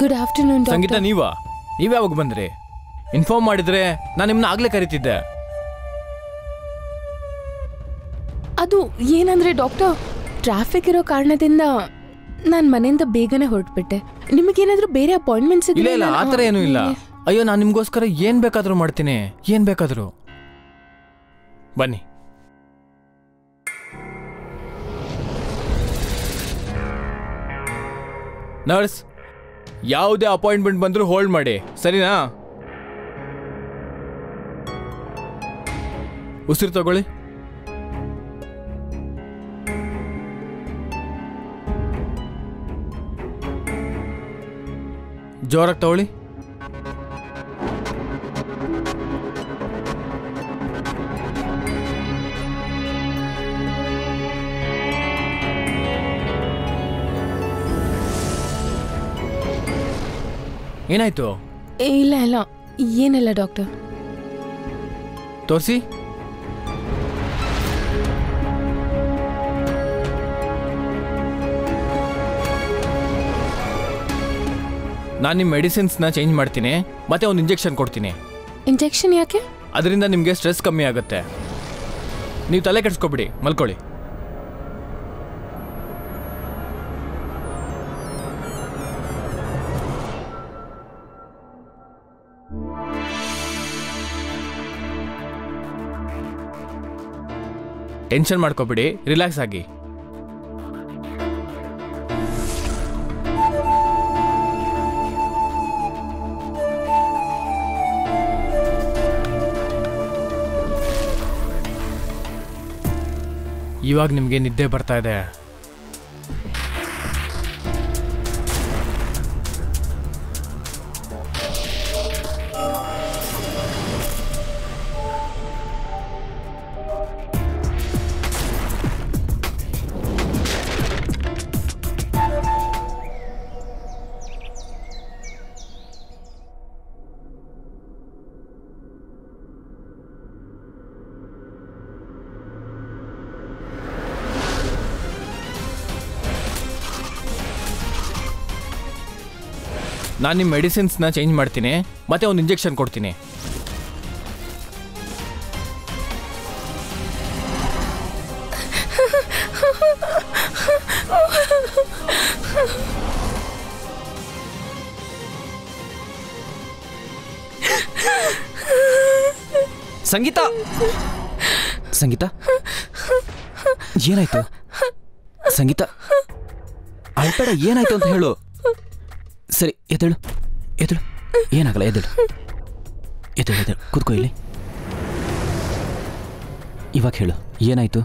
Good afternoon ಸಂಗೀತ ನೀವಾ? ನೀವ್ ಯಾವಾಗ ಬಂದ್ರಿ? ಇನ್ಫಾರ್ಮ್ ಮಾಡಿದ್ರೆ ನಾನು ನಿಮ್ನ ಆಗ್ಲೇ ಕರಿತಿದ್ದೆ. ಅದು ಏನಂದ್ರೆ ಡಾಕ್ಟರ್ ಟ್ರಾಫಿಕ್ ಇರೋ ಕಾರಣದಿಂದ ನಾನು ಮನೆಯಿಂದ ಬೇಗನೆ ಹೊರಟ್ಬಿಟ್ಟೆ. ನಿಮಗೇನಾದ್ರೂ ಬೇರೆ ಅಪಾಯಿಂಟ್ಮೆಂಟ್ಸ್ ಇಲ್ಲ ಇಲ್ಲ ಆತರ ಏನೂ ಇಲ್ಲ. ಅಯ್ಯೋ ನಾನು ನಿಮ್ಗೋಸ್ಕರ ಏನ್ ಬೇಕಾದರೂ ಮಾಡ್ತೀನಿ. ಏನ್ ಬೇಕಾದರೂ. ಬನ್ನಿ. ನರ್ಸ್ ಯಾವುದೇ ಅಪಾಯಿಂಟ್ಮೆಂಟ್ ಬಂದರೂ ಹೋಲ್ಡ್ ಮಾಡಿ. ಸರಿನಾ? ಉಸಿರು ತಗೊಳ್ಳಿ. ಜೋರಾಗಿ ತಗೊಳ್ಳಿ. ಏನಾಯ್ತು? ಇಲ್ಲ ಇಲ್ಲ. ಏನಿಲ್ಲ ಡಾಕ್ಟರ್. ತೋರಿಸಿ. ನಾನು ನಿಮ್ಮ ಮೆಡಿಸಿನ್ಸ್ನ ಚೇಂಜ್ ಮಾಡ್ತೀನಿ ಮತ್ತೆ ಒಂದು ಇಂಜೆಕ್ಷನ್ ಕೊಡ್ತೀನಿ. ಇಂಜೆಕ್ಷನ್ ಯಾಕೆ? ಅದರಿಂದ ನಿಮಗೆ ಸ್ಟ್ರೆಸ್ ಕಮ್ಮಿ ಆಗುತ್ತೆ. ನೀವು ತಲೆ ಕೆಡಿಸ್ಕೊಬಿಡಿ ಮಲ್ಕೊಳ್ಳಿ. ಟೆನ್ಷನ್ ಮಾಡ್ಕೋಬಿಡಿ ರಿಲ್ಯಾಕ್ಸ್ ಆಗಿ. ಇವಾಗ ನಿಮಗೆ ನಿದ್ದೆ ಬರ್ತಾ ಇದೆ. ನಾನು ನಿಮ್ಮ ಮೆಡಿಸಿನ್ಸ್ನ ಚೇಂಜ್ ಮಾಡ್ತೀನಿ, ಮತ್ತೆ ಒಂದು ಇಂಜೆಕ್ಷನ್ ಕೊಡ್ತೀನಿ. ಸಂಗೀತ! ಸಂಗೀತ? ಏನಾಯ್ತು? ಸಂಗೀತ? ಅಳ್ಬೇಡ, ಏನಾಯ್ತು ಅಂತ ಹೇಳು. ಸರಿ ಎದ್ದೇಳು ಎದ್ದೇಳು. ಏನಾಗಲ್ಲ ಎದ್ದೇಳು. ಎದ್ದೇಳು ಎದ್ದೇಳು. ಕೂತ್ಕೋ ಇಲ್ಲಿ. ಇವಾಗ ಹೇಳು ಏನಾಯ್ತು?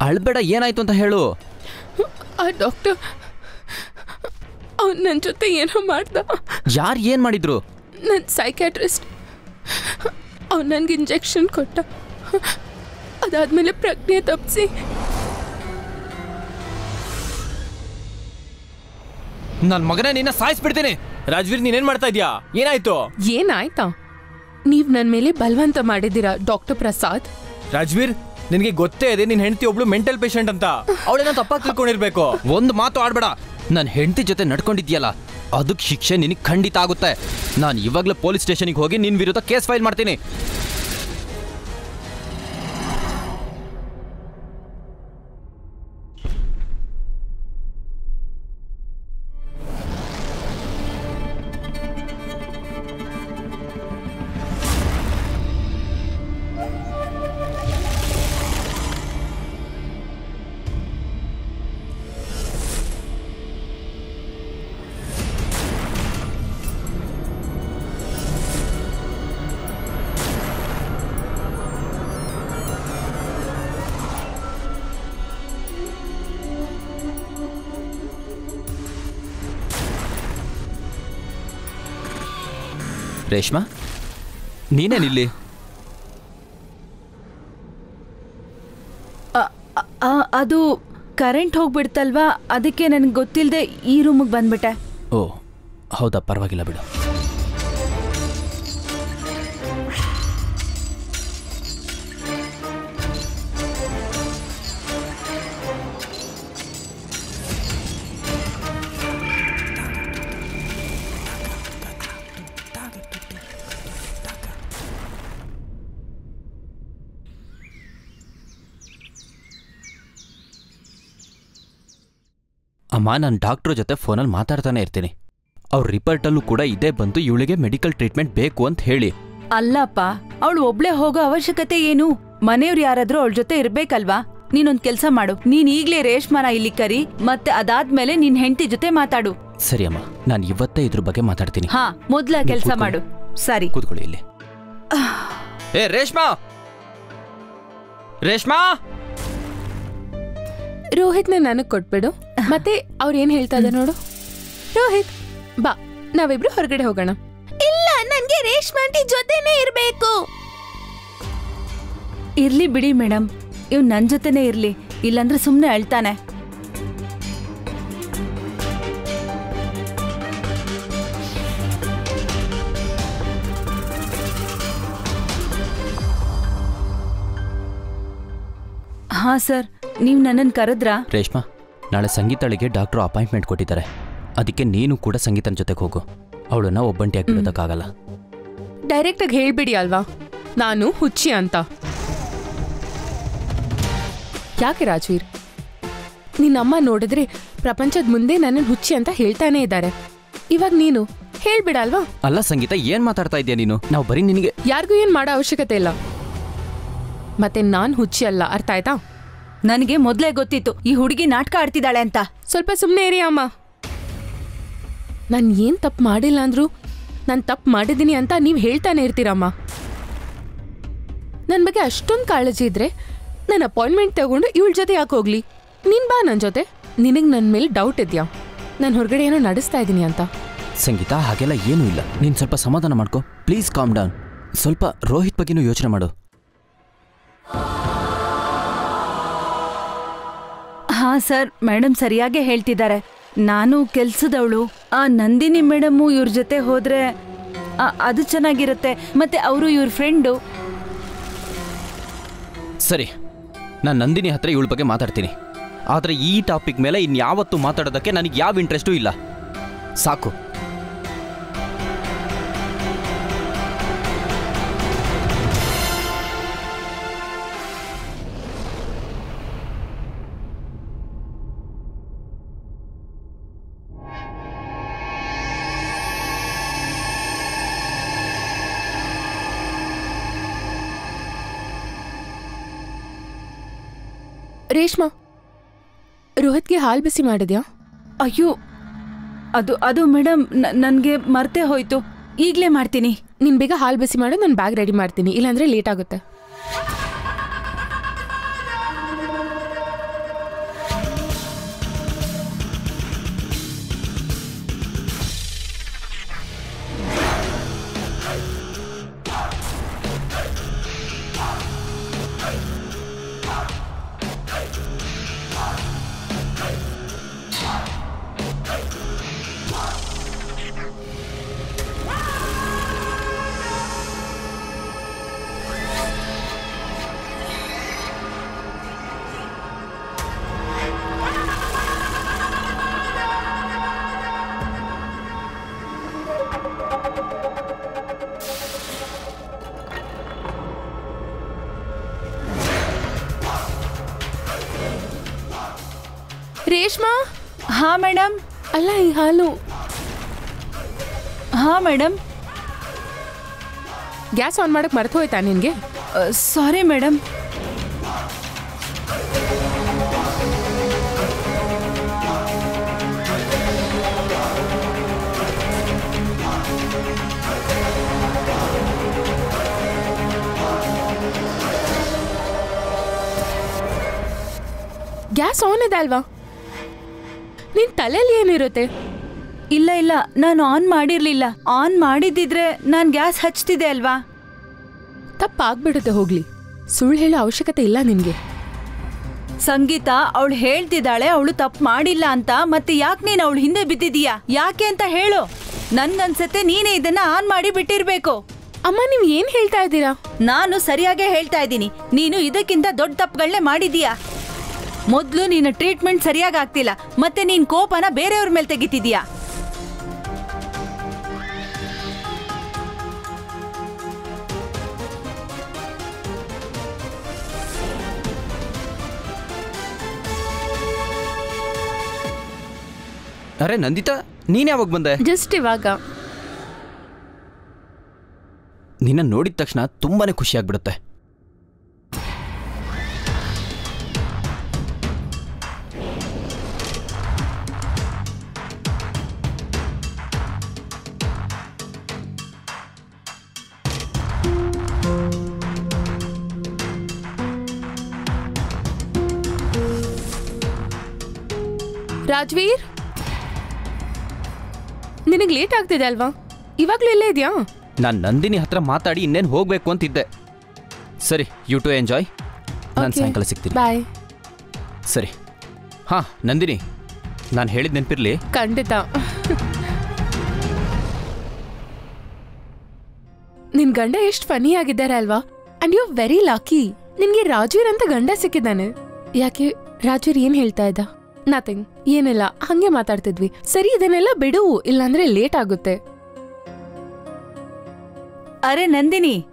ಅಳ್ಬೇಡ ಏನಾಯ್ತು ಅಂತ ಹೇಳು. ಆ ಡಾಕ್ಟರ್ ಅವ್ನು ನನ್ನ ಜೊತೆ ಏನೋ ಮಾಡ್ದ. ಯಾರು ಏನು ಮಾಡಿದ್ರು? ನನ್ನ ಸೈಕ್ಯಾಟ್ರಿಸ್ಟ್. ಅವ್ನು ನನಗೆ ಇಂಜೆಕ್ಷನ್ ಕೊಟ್ಟ. ಅದಾದ್ಮೇಲೆ ಪ್ರಜ್ಞೆ ತಪ್ಪಿಸಿ ನನ್ನ ಮಗನ ನಿನ್ನ ಸಾಯಿಸ್ಬಿಡ್ತೀನಿ. ರಾಜ್ವೀರ್ ನೀನೇನ್ ಮಾಡ್ತಾ ಇದೀಯಾ? ಏನಾಯ್ತು? ಏನಾಯ್ತಾ? ನೀವ್ ನನ್ನ ಮೇಲೆ ಬಲವಂತ ಮಾಡಿದ್ದೀರಾ ಡಾಕ್ಟರ್ ಪ್ರಸಾದ್? ರಾಜ್ವೀರ್ ನಿನಗೆ ಗೊತ್ತೇ ಇದೆ ನಿನ್ ಹೆಂಡತಿ ಒಬ್ಳು ಮೆಂಟಲ್ ಪೇಷಂಟ್ ಅಂತ. ಅವಳೇನ ತಪ್ಪಾಗಿ ತಿಳ್ಕೊಂಡಿರ್ಬೇಕು. ಒಂದು ಮಾತು ಆಡ್ಬೇಡ. ನನ್ನ ಹೆಂಡತಿ ಜೊತೆ ನಡ್ಕೊಂಡಿದ್ಯಲ್ಲ ಅದಕ್ಕೆ ಶಿಕ್ಷೆ ನಿನಗೆ ಖಂಡಿತ ಆಗುತ್ತೆ. ನಾನು ಇವಾಗಲೇ ಪೊಲೀಸ್ ಸ್ಟೇಷನಿಗೆ ಹೋಗಿ ನಿನ್ನ ವಿರುದ್ಧ ಕೇಸ್ ಫೈಲ್ ಮಾಡ್ತೀನಿ. ರೇಷ್ಮಾ? ನೀನೇನಿಲ್ಲಿ? ಅದು ಕರೆಂಟ್ ಹೋಗ್ಬಿಡ್ತಲ್ವಾ? ಅದಕ್ಕೆ ನನಗೆ ಗೊತ್ತಿಲ್ಲದೆ ಈ ರೂಮಿಗೆ ಬಂದ್ಬಿಟ್ಟೆ. ಓ ಹೌದಾ ಪರವಾಗಿಲ್ಲ ಬಿಡು. ನಾನು ಡಾಕ್ಟ್ರ್ ಜೊತೆ ಫೋನಲ್ಲಿ ಮಾತಾಡ್ತಾನೆ ಇರ್ತೀನಿ. ಅವ್ರ ರಿಪೋರ್ಟಲ್ಲೂ ಕೂಡ ಇದೇ ಬಂತು ಇವಳಿಗೆ ಮೆಡಿಕಲ್ ಟ್ರೀಟ್ಮೆಂಟ್ ಬೇಕು ಅಂತ ಹೇಳಿ. ಅಲ್ಲಪ್ಪ ಅವಳು ಒಬ್ಳೆ ಹೋಗೋ ಅವಶ್ಯಕತೆ ಏನು? ಮನೆಯವ್ರು ಯಾರಾದ್ರೂ ಅವಳ ಜೊತೆ ಇರ್ಬೇಕಲ್ವಾ? ನೀನೊಂದ್ ಕೆಲ್ಸ ಮಾಡು. ನೀನ್ ಈಗ್ಲೇ ರೇಷ್ಮನ ಇಲ್ಲಿ ಕರಿ ಮತ್ತೆ ಅದಾದ್ಮೇಲೆ ನಿನ್ ಹೆಂಡತಿ ಜೊತೆ ಮಾತಾಡು. ಸರಿ ಅಮ್ಮ ನಾನು ಇವತ್ತೇ ಇದ್ರ ಬಗ್ಗೆ ಮಾತಾಡ್ತೀನಿ. ಹಾ ಮೊದ್ಲ ಕೆಲ್ಸ ಮಾಡು. ಸರಿ. ಕೂತ್ಕೊಳ್ಳಿ ಇಲ್ಲಿ. ಏ ರೇಷ್ಮಾ! ರೇಷ್ಮಾ! ರೋಹಿತ್ನ ನನಗ್ ಕೊಟ್ಬಿಡು. ಮತ್ತೆ ಅವ್ರು ಏನ್ ಹೇಳ್ತಾ ಇದ್ದಾರೆ ನೋಡು. ರೋಹಿತ್ ಬಾ ನಾವಿಬ್ರು ಹೊರಗಡೆ ಹೋಗೋಣ. ಇಲ್ಲ ನನ್ಗೆ ರೇಷ್ಮಾ ಆಂಟಿ ಜೊತೆನೇ ಇರ್ಬೇಕು. ಇರ್ಲಿ ಬಿಡಿ ಮೇಡಮ್ ಇವ್ ನನ್ ಜೊತೆನೇ ಇರ್ಲಿ. ಇಲ್ಲಂದ್ರೆ ಸುಮ್ನೆ ಅಳ್ತಾನೆ. ಹಾ ಸರ್. ನೀವ್ ನನ್ನನ್ನು ಕರೆದ್ರಾ? ರೇಷ್ಮಾ ನಾಳೆ ಸಂಗೀತಳಿಗೆ ಡಾಕ್ಟ್ರು ಅಪಾಯಿಂಟ್ಮೆಂಟ್ ಕೊಟ್ಟಿದ್ದಾರೆ. ಅದಕ್ಕೆ ನೀನು ಕೂಡ ಸಂಗೀತನ ಜೊತೆಗೆ ಹೋಗು. ಅವಳನ್ನ ಒಬ್ಬಂಟಿಯಾಗಿ ಬಿಡೋದಕ್ಕಾಗಲ್ಲ ಡೈರೆಕ್ಟ್ ಆಗಿ ಹೇಳ್ಬಿಡಿ ಅಲ್ವಾ? ನಾನು ಹುಚ್ಚಿ ಅಂತ. ಯಾಕೆ ರಾಜ್ವೀರ್? ನಿನ್ನಮ್ಮ ನೋಡಿದ್ರೆ ಪ್ರಪಂಚದ ಮುಂದೆ ನನ್ನನ್ನು ಹುಚ್ಚಿ ಅಂತ ಹೇಳ್ತಾನೆ ಇದ್ದಾರೆ. ಇವಾಗ ನೀನು ಹೇಳ್ಬಿಡಲ್ವಾ ಅಲ್ಲ ಸಂಗೀತ ಏನ್ ಮಾತಾಡ್ತಾ ಇದೀಯ ನೀನು? ನಾವು ಬರೀ ನಿನಗೆ ಯಾರಿಗೂ ಏನ್ ಮಾಡೋ ಅವಶ್ಯಕತೆ ಇಲ್ಲ. ಮತ್ತೆ ನಾನು ಹುಚ್ಚಿ ಅಲ್ಲ ಅರ್ಥ ಆಯ್ತಾ? ನನಗೆ ಮೊದಲೇ ಗೊತ್ತಿತ್ತು ಈ ಹುಡುಗಿ ನಾಟಕ ಆಡ್ತಿದ್ದಾಳೆ ಅಂತ. ಸ್ವಲ್ಪ ಸುಮ್ಮನೆ ಇರಿ ಅಮ್ಮ. ನಾನು ಏನು ತಪ್ಪು ಮಾಡಿಲ್ಲ ಅಂದ್ರು? ನಾನು ತಪ್ಪು ಮಾಡಿದ್ದೀನಿ ಅಂತ ನೀವು ಹೇಳ್ತಾನೆ ಇರ್ತೀರಮ್ಮ. ನನ್ನ ಬಗ್ಗೆ ಅಷ್ಟೊಂದು ಕಾಳಜಿ ಇದ್ರೆ ನನ್ನ ಅಪಾಯಿಂಟ್ಮೆಂಟ್ ತಗೊಂಡು ಇವಳ ಜೊತೆ ಯಾಕೆ ಹೋಗ್ಲಿ? ನೀನು ಬಾ ನನ್ನ ಜೊತೆ. ನಿನಗೆ ನನ್ನ ಮೇಲೆ ಡೌಟ್ ಇದೆಯಾ? ನಾನು ಹೊರಗಡೆ ಏನೋ ನಡೆಸ್ತಾ ಇದ್ದೀನಿ ಅಂತ. ಸಂಗೀತ ಹಾಗೆಲ್ಲ ಏನೂ ಇಲ್ಲ. ನೀನು ಸ್ವಲ್ಪ ಸಮಾಧಾನ ಮಾಡ್ಕೊ. ಪ್ಲೀಸ್ ಕಾಮ್ ಡೌನ್ ಸ್ವಲ್ಪ ರೋಹಿತ್ ಬಗ್ಗೆನೂ ಯೋಚನೆ ಮಾಡು. ಹಾ, ಸರ್. ಮೇಡಮ್ ಸರಿಯಾಗೇ ಹೇಳ್ತಿದ್ದಾರೆ. ನಾನು ಕೆಲ್ಸದವಳು. ಆ, ನಂದಿನಿ ಮೇಡಮು ಇವ್ರ ಜೊತೆ ಹೋದ್ರೆ ಅದು ಚೆನ್ನಾಗಿರುತ್ತೆ. ಮತ್ತೆ ಅವರು ಇವ್ರ ಫ್ರೆಂಡು. ಸರಿ. ನಾನು ನಂದಿನಿ ಹತ್ರ ಇವಳ ಬಗ್ಗೆ ಮಾತಾಡ್ತೀನಿ. ಆದರೆ ಈ ಟಾಪಿಕ್ ಮೇಲೆ ಇನ್ಯಾವತ್ತೂ ಮಾತಾಡೋದಕ್ಕೆ ನನಗೆ ಯಾವ ಇಂಟ್ರೆಸ್ಟೂ ಇಲ್ಲ. ಸಾಕು. ರೇಷ್ಮಾ? ರೋಹಿತ್ಗೆ ಹಾಲು ಬಿಸಿ ಮಾಡಿದ್ಯಾ? ಅಯ್ಯೋ ಅದು ಅದು ಮೇಡಮ್ ನನಗೆ ಮರ್ತೇ ಹೋಯ್ತು. ಈಗಲೇ ಮಾಡ್ತೀನಿ. ನಿನ್ನ ಬೇಗ ಹಾಲು ಬಿಸಿ ಮಾಡು ನಾನು ಬ್ಯಾಗ್ ರೆಡಿ ಮಾಡ್ತೀನಿ. ಇಲ್ಲಾಂದ್ರೆ ಲೇಟ್ ಆಗುತ್ತೆ. ರೇಷ್ಮಾ? ಹಾ ಮೇಡಮ್ ಅಲ್ಲ ಈ ಹಾಲು. ಹಾ ಮೇಡಮ್ ಗ್ಯಾಸ್ ಆನ್ ಮಾಡಕ್ ಮರ್ತು ಹೋಯ್ತಾ ನಿನ್ಗೆ? ಸಾರಿ ಮೇಡಮ್ ಗ್ಯಾಸ್ ಆನ್ ಇದೆ ಅಲ್ವಾ? ನಿನ್ ತಲೆಯಲ್ಲಿ ಏನಿರುತ್ತೆ? ಇಲ್ಲ ಇಲ್ಲ ನಾನು ಆನ್ ಮಾಡಿರ್ಲಿಲ್ಲ. ಆನ್ ಮಾಡಿದ್ದಿದ್ರೆ ನಾನು ಗ್ಯಾಸ್ ಹಚ್ತಿದೆ ಅಲ್ವಾ? ತಪ್ಪಾಗ್ಬಿಡುತ್ತೆ ಹೋಗ್ಲಿ. ಸುಳ್ಳು ಹೇಳೋ ಅವಶ್ಯಕತೆ ಇಲ್ಲ ನಿನ್ಗೆ ಸಂಗೀತ ಅವಳು ಹೇಳ್ತಿದ್ದಾಳೆ ಅವಳು ತಪ್ಪು ಮಾಡಿಲ್ಲ ಅಂತ ಮತ್ತೆ ಯಾಕೆ ನೀನು ಅವಳು ಹಿಂದೆ ಬಿದ್ದಿದೀಯಾ ಯಾಕೆ ಅಂತ ಹೇಳು. ನನ್ಗನ್ಸತ್ತೆ ನೀನೇ ಇದನ್ನ ಆನ್ ಮಾಡಿ ಬಿಟ್ಟಿರ್ಬೇಕು. ಅಮ್ಮ ನೀವು ಏನ್ ಹೇಳ್ತಾ ಇದ್ದೀರಾ? ನಾನು ಸರಿಯಾಗೇ ಹೇಳ್ತಾ ಇದ್ದೀನಿ. ನೀನು ಇದಕ್ಕಿಂತ ದೊಡ್ಡ ತಪ್ಪುಗಳನ್ನೇ ಮಾಡಿದೀಯಾ ಮೊದ್ಲು ನಿನ್ನ ಟ್ರೀಟ್ಮೆಂಟ್ ಸರಿಯಾಗಿ ಆಗ್ತಿಲ್ಲ. ಮತ್ತೆ ನೀನ್ ಕೋಪನ ಬೇರೆಯವ್ರ ಮೇಲೆ ತೆಗಿತಿದ್ಯಾ ಅರೆ ನಂದಿತಾ ನೀನ್ ಯಾವಾಗ ಬಂದೆ? ಜಸ್ಟ್ ಇವಾಗ. ನಿನ್ನ ನೋಡಿದ ತಕ್ಷಣ ತುಂಬಾನೇ ಖುಷಿ ರಾಜ್ವೀರ್ ನಿನಗ್ ಲೇಟ್ ಆಗ್ತಿದೆ ಅಲ್ವಾ? ಇವಾಗ್ಲೂ ಇಲ್ಲೇ ಇದೆಯಾ? ನಾನು ನಂದಿನಿ ಹತ್ರ ಮಾತಾಡಿ ಇನ್ನೇನ್ ಹೋಗ್ಬೇಕು ಅಂತಿದ್ದೆ. ಸರಿ ಯು ಟು ಎಂಜಾಯ್ ನಾನು ಸಾಯಂಕಾಲ ಸಿಗ್ತೀನಿ. ಬಾಯ್ ಸರಿ. ಹಾ ನಂದಿನಿ ನಾನು ಹೇಳಿದ ನೆನಪಿರ್ಲಿ? ಖಂಡಿತ. ನಿನ್ ಗಂಡ ಎಷ್ಟು ಫನಿ ಆಗಿದ್ದಾರೆ ಅಲ್ವಾ? ಅಂಡ್ ಯು ವೆರಿ ಲಾಕಿ ನಿನ್ಗೆ ರಾಜೀರ್ ಅಂತ ಗಂಡ ಸಿಕ್ಕಿದ್ದಾನೆ. ಯಾಕೆ ರಾಜೀರ್ ಏನ್ ಹೇಳ್ತಾ ಇದ್ದ? ನಥಿಂಗ್ ಏನಿಲ್ಲ? ಹಂಗೆ ಮಾತಾಡ್ತಿದ್ವಿ. ಸರಿ ಇದನ್ನೆಲ್ಲ ಬಿಡು. ಇಲ್ಲಾಂದ್ರೆ ಲೇಟ್ ಆಗುತ್ತೆ. ಅರೆ ನಂದಿನಿ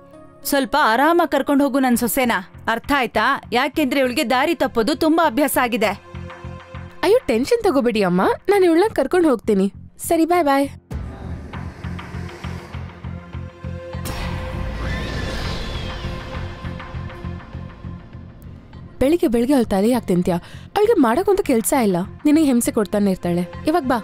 ಸ್ವಲ್ಪ ಆರಾಮಾಗಿ ಕರ್ಕೊಂಡು ಹೋಗು ನನ್ನ ಸೊಸೆನ. ಅರ್ಥ ಆಯ್ತಾ? ಯಾಕೆಂದ್ರೆ ಇವಳಿಗೆ ದಾರಿ ತಪ್ಪೋದು ತುಂಬಾ ಅಭ್ಯಾಸ ಆಗಿದೆ. ಅಯ್ಯೋ ಟೆನ್ಷನ್ ತಗೋಬೇಡಿ ಅಮ್ಮ. ನಾನು ಇವಳನ್ನ ಕರ್ಕೊಂಡು ಹೋಗ್ತೀನಿ. ಸರಿ ಬಾಯ್ ಬಾಯ್ ಬೆಳಿಗ್ಗೆ ಬೆಳಿಗ್ಗೆ ಅವಳು ತಲೆ ಯಾಕೆ ತಿಂತೀಯ? ಅವಳಿಗೆ ಮಾಡೋಕ್ಕಂತೂ ಕೆಲಸ ಇಲ್ಲ. ನಿನಗೆ ಹಿಂಸೆ ಕೊಡ್ತಾನೆ ಇರ್ತಾಳೆ. ಇವಾಗ ಬಾ.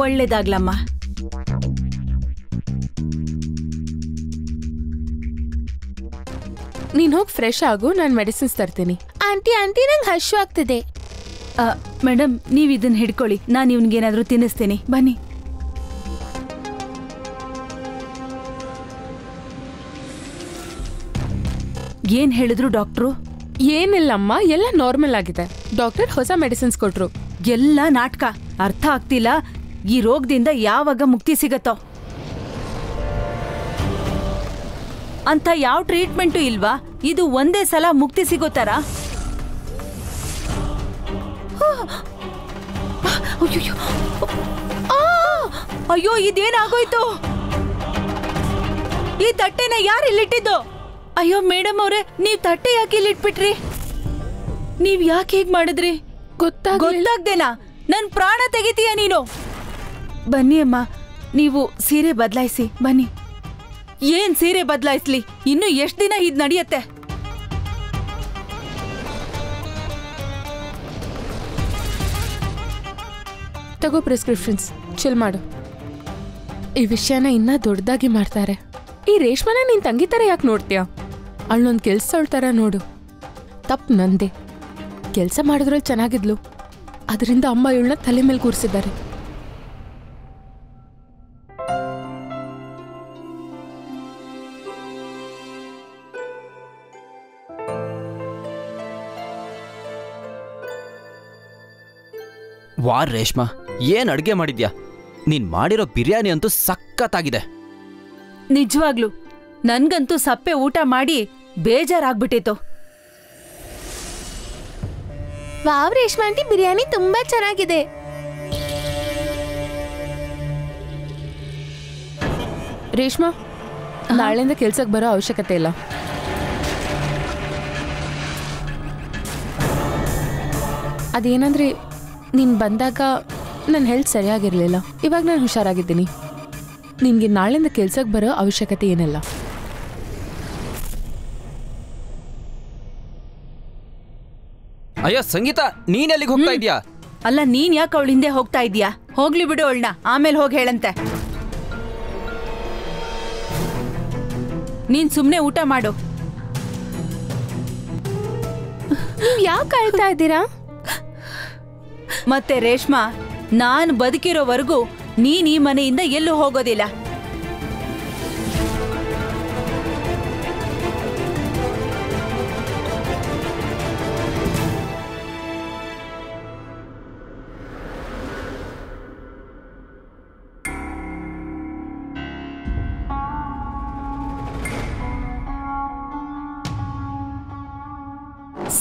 ಒಳ್ಳೇದಾಗ್ಲಮ್ಮ. ನೀನ್ ಹೋಗಿ ಫ್ರೆಶ್ ಆಗು ನಾನು ಮೆಡಿಸಿನ್ಸ್ ತರ್ತೀನಿ. ಆಂಟಿ ಆಂಟಿ ನಂಗೆ ಹಶು ಆಗ್ತಿದೆ. ಮೇಡಮ್ ನೀವ್ ಇದನ್ನ ಹಿಡ್ಕೊಳ್ಳಿ. ನಾನು ಇವನ್ಗೇನಾದ್ರೂ ತಿನ್ನಿಸ್ತೀನಿ. ಬನ್ನಿ. ಏನ್ ಹೇಳಿದ್ರು ಡಾಕ್ಟ್ರು? ಏನಿಲ್ಲಮ್ಮ ಎಲ್ಲ ನಾರ್ಮಲ್ ಆಗಿದೆ. ಡಾಕ್ಟರ್ ಹೊಸ ಮೆಡಿಸಿನ್ಸ್ ಕೊಟ್ರು. ಎಲ್ಲ ನಾಟಕ. ಅರ್ಥ ಆಗ್ತಿಲ್ಲ. ಈ ರೋಗದಿಂದ ಯಾವಾಗ ಮುಕ್ತಿ ಸಿಗತ್ತೋ. ಅಂತ ಯಾವ ಟ್ರೀಟ್ಮೆಂಟು ಇಲ್ವಾ? ಇದು ಒಂದೇ ಸಲ ಮುಕ್ತಿ ಸಿಗೋ ತರ! ಅಯ್ಯೋ ಇದೇನಾಗೋಯ್ತು? ಈ ತಟ್ಟೆನ ಯಾರು ಇಲ್ಲಿಟ್ಟಿದ್ದು? ಅಯ್ಯೋ ಮೇಡಮ್ ಅವ್ರೆ ನೀವ್ ತಟ್ಟೆ ಯಾಕೆ ಇಲ್ಲಿಟ್ಬಿಟ್ರಿ? ನೀವ್ ಯಾಕೆ ಹೀಗ್ ಮಾಡಿದ್ರಿ? ಗೊತ್ತಾಗ ಗೊತ್ತಾಗ್ದೇನಾ? ನನ್ ಪ್ರಾಣ ತೆಗಿತೀಯ ನೀನು? ಬನ್ನಿ ಅಮ್ಮ ನೀವು ಸೀರೆ ಬದಲಾಯಿಸಿ ಬನ್ನಿ. ಏನ್ ಸೀರೆ ಬದಲಾಯಿಸ್ಲಿ? ಇನ್ನು ಎಷ್ಟ್ ದಿನ ಇದ್ ನಡೆಯತ್ತೆ? ತಗೋ ಪ್ರಿಸ್ಕ್ರಿಪ್ಷನ್ಸ್ ಚಿಲ್ ಮಾಡು. ಈ ವಿಷಯನ ಇನ್ನ ದೊಡ್ಡದಾಗಿ ಮಾಡ್ತಾರೆ. ಈ ರೇಷ್ಮನ ನಿನ್ ತಂಗಿ ತರ ಯಾಕೆ ನೋಡ್ತೀಯ? ಅವಳೊಂದ್ ಕೆಲ್ಸ ತರ ನೋಡು. ತಪ್ಪು ನಂದೆ. ಕೆಲಸ ಮಾಡಿದ್ರಲ್ಲಿ ಚೆನ್ನಾಗಿದ್ಲು. ಅದರಿಂದ ಅಮ್ಮ ಇವಳನ್ನ ತಲೆ ಮೇಲೆ ಕೂರಿಸಿದ್ದಾರೆ. ವಾರ್ ರೇಷ್ಮಾ ಏನ್ ಅಡ್ಗೆ ಮಾಡಿದ್ಯಾ? ನೀನ್ ಮಾಡಿರೋ ಬಿರಿಯಾನಿ ಅಂತೂ ಸಖತ್ತಾಗಿದೆ. ನಿಜವಾಗ್ಲು ನನ್ಗಂತೂ ಸಪ್ಪೆ ಊಟ ಮಾಡಿ ಬೇಜಾರಾಗ್ಬಿಟ್ಟಿತ್ತು. ವಾವ್ ರೇಷ್ಮಾ ಆಂಟಿ ಬಿರಿಯಾನಿ ತುಂಬಾ ಚೆನ್ನಾಗಿದೆ. ರೇಷ್ಮಾ ನಾಳೆಯಿಂದ ಕೆಲ್ಸಕ್ಕೆ ಬರೋ ಅವಶ್ಯಕತೆ ಇಲ್ಲ. ಅದೇನಂದ್ರೆ ನೀನು ಬಂದಾಗ ನನ್ನ ಹೆಲ್ತ್ ಸರಿಯಾಗಿರಲಿಲ್ಲ. ಇವಾಗ ನಾನು ಹುಷಾರಾಗಿದ್ದೀನಿ. ನಿನಗೆ ನಾಳೆಯಿಂದ ಕೆಲ್ಸಕ್ಕೆ ಬರೋ ಅವಶ್ಯಕತೆ ಏನಿಲ್ಲ. ಅಯ್ಯೋ ಸಂಗೀತ ನೀನ್ ಎಲ್ಲಿಗೆ ಹೋಗ್ತಾ ಇದೀಯಾ ಅಲ್ಲ ನೀನ್ ಯಾಕೆ ಅವಳ ಹಿಂದೆ ಹೋಗ್ತಾ ಇದೀಯಾ ಹೋಗ್ಲಿ ಬಿಡು ಅವಳನ್ನ ಆಮೇಲೆ ಹೋಗಿ ಹೇಳಂತೆ. ನೀನ್ ಸುಮ್ನೆ ಊಟ ಮಾಡು. ಯಾಕೆ ಅಳ್ತಾ ಇದ್ದೀರಾ? ಮತ್ತೆ ರೇಷ್ಮಾ ನಾನ್ ಬದುಕಿರೋವರೆಗೂ ನೀನ್ ಈ ಮನೆಯಿಂದ ಎಲ್ಲೂ ಹೋಗೋದಿಲ್ಲ.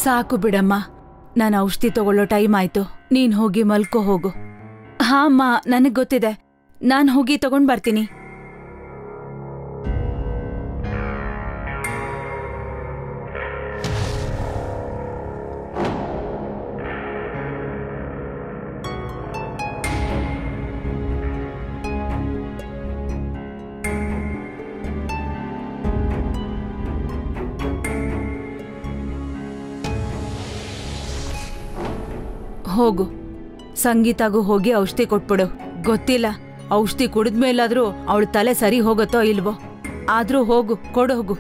ಸಾಕು ಬಿಡಮ್ಮ. ನಾನು ಔಷಧಿ ತಗೊಳ್ಳೋ ಟೈಮ್ ಆಯ್ತು. ನೀನ್ ಹೋಗಿ ಮಲ್ಕೋ ಹೋಗು. ಹಾ, ಅಮ್ಮ, ನನಗ್ ಗೊತ್ತಿದೆ. ನಾನ್ ಹೋಗಿ ತಗೊಂಡ್ ಬರ್ತೀನಿ. ಹೋಗು. ಸಂಗೀತಾಗೂ ಹೋಗಿ ಔಷಧಿ ಕೊಟ್ಬಿಡು. ಗೊತ್ತಿಲ್ಲ, ಔಷಧಿ ಕುಡಿದ್ಮೇಲಾದ್ರೂ ಅವಳ ತಲೆ ಸರಿ ಹೋಗುತ್ತೋ ಇಲ್ವೋ? ಆದ್ರೂ ಹೋಗು, ಕೊಡು ಹೋಗು.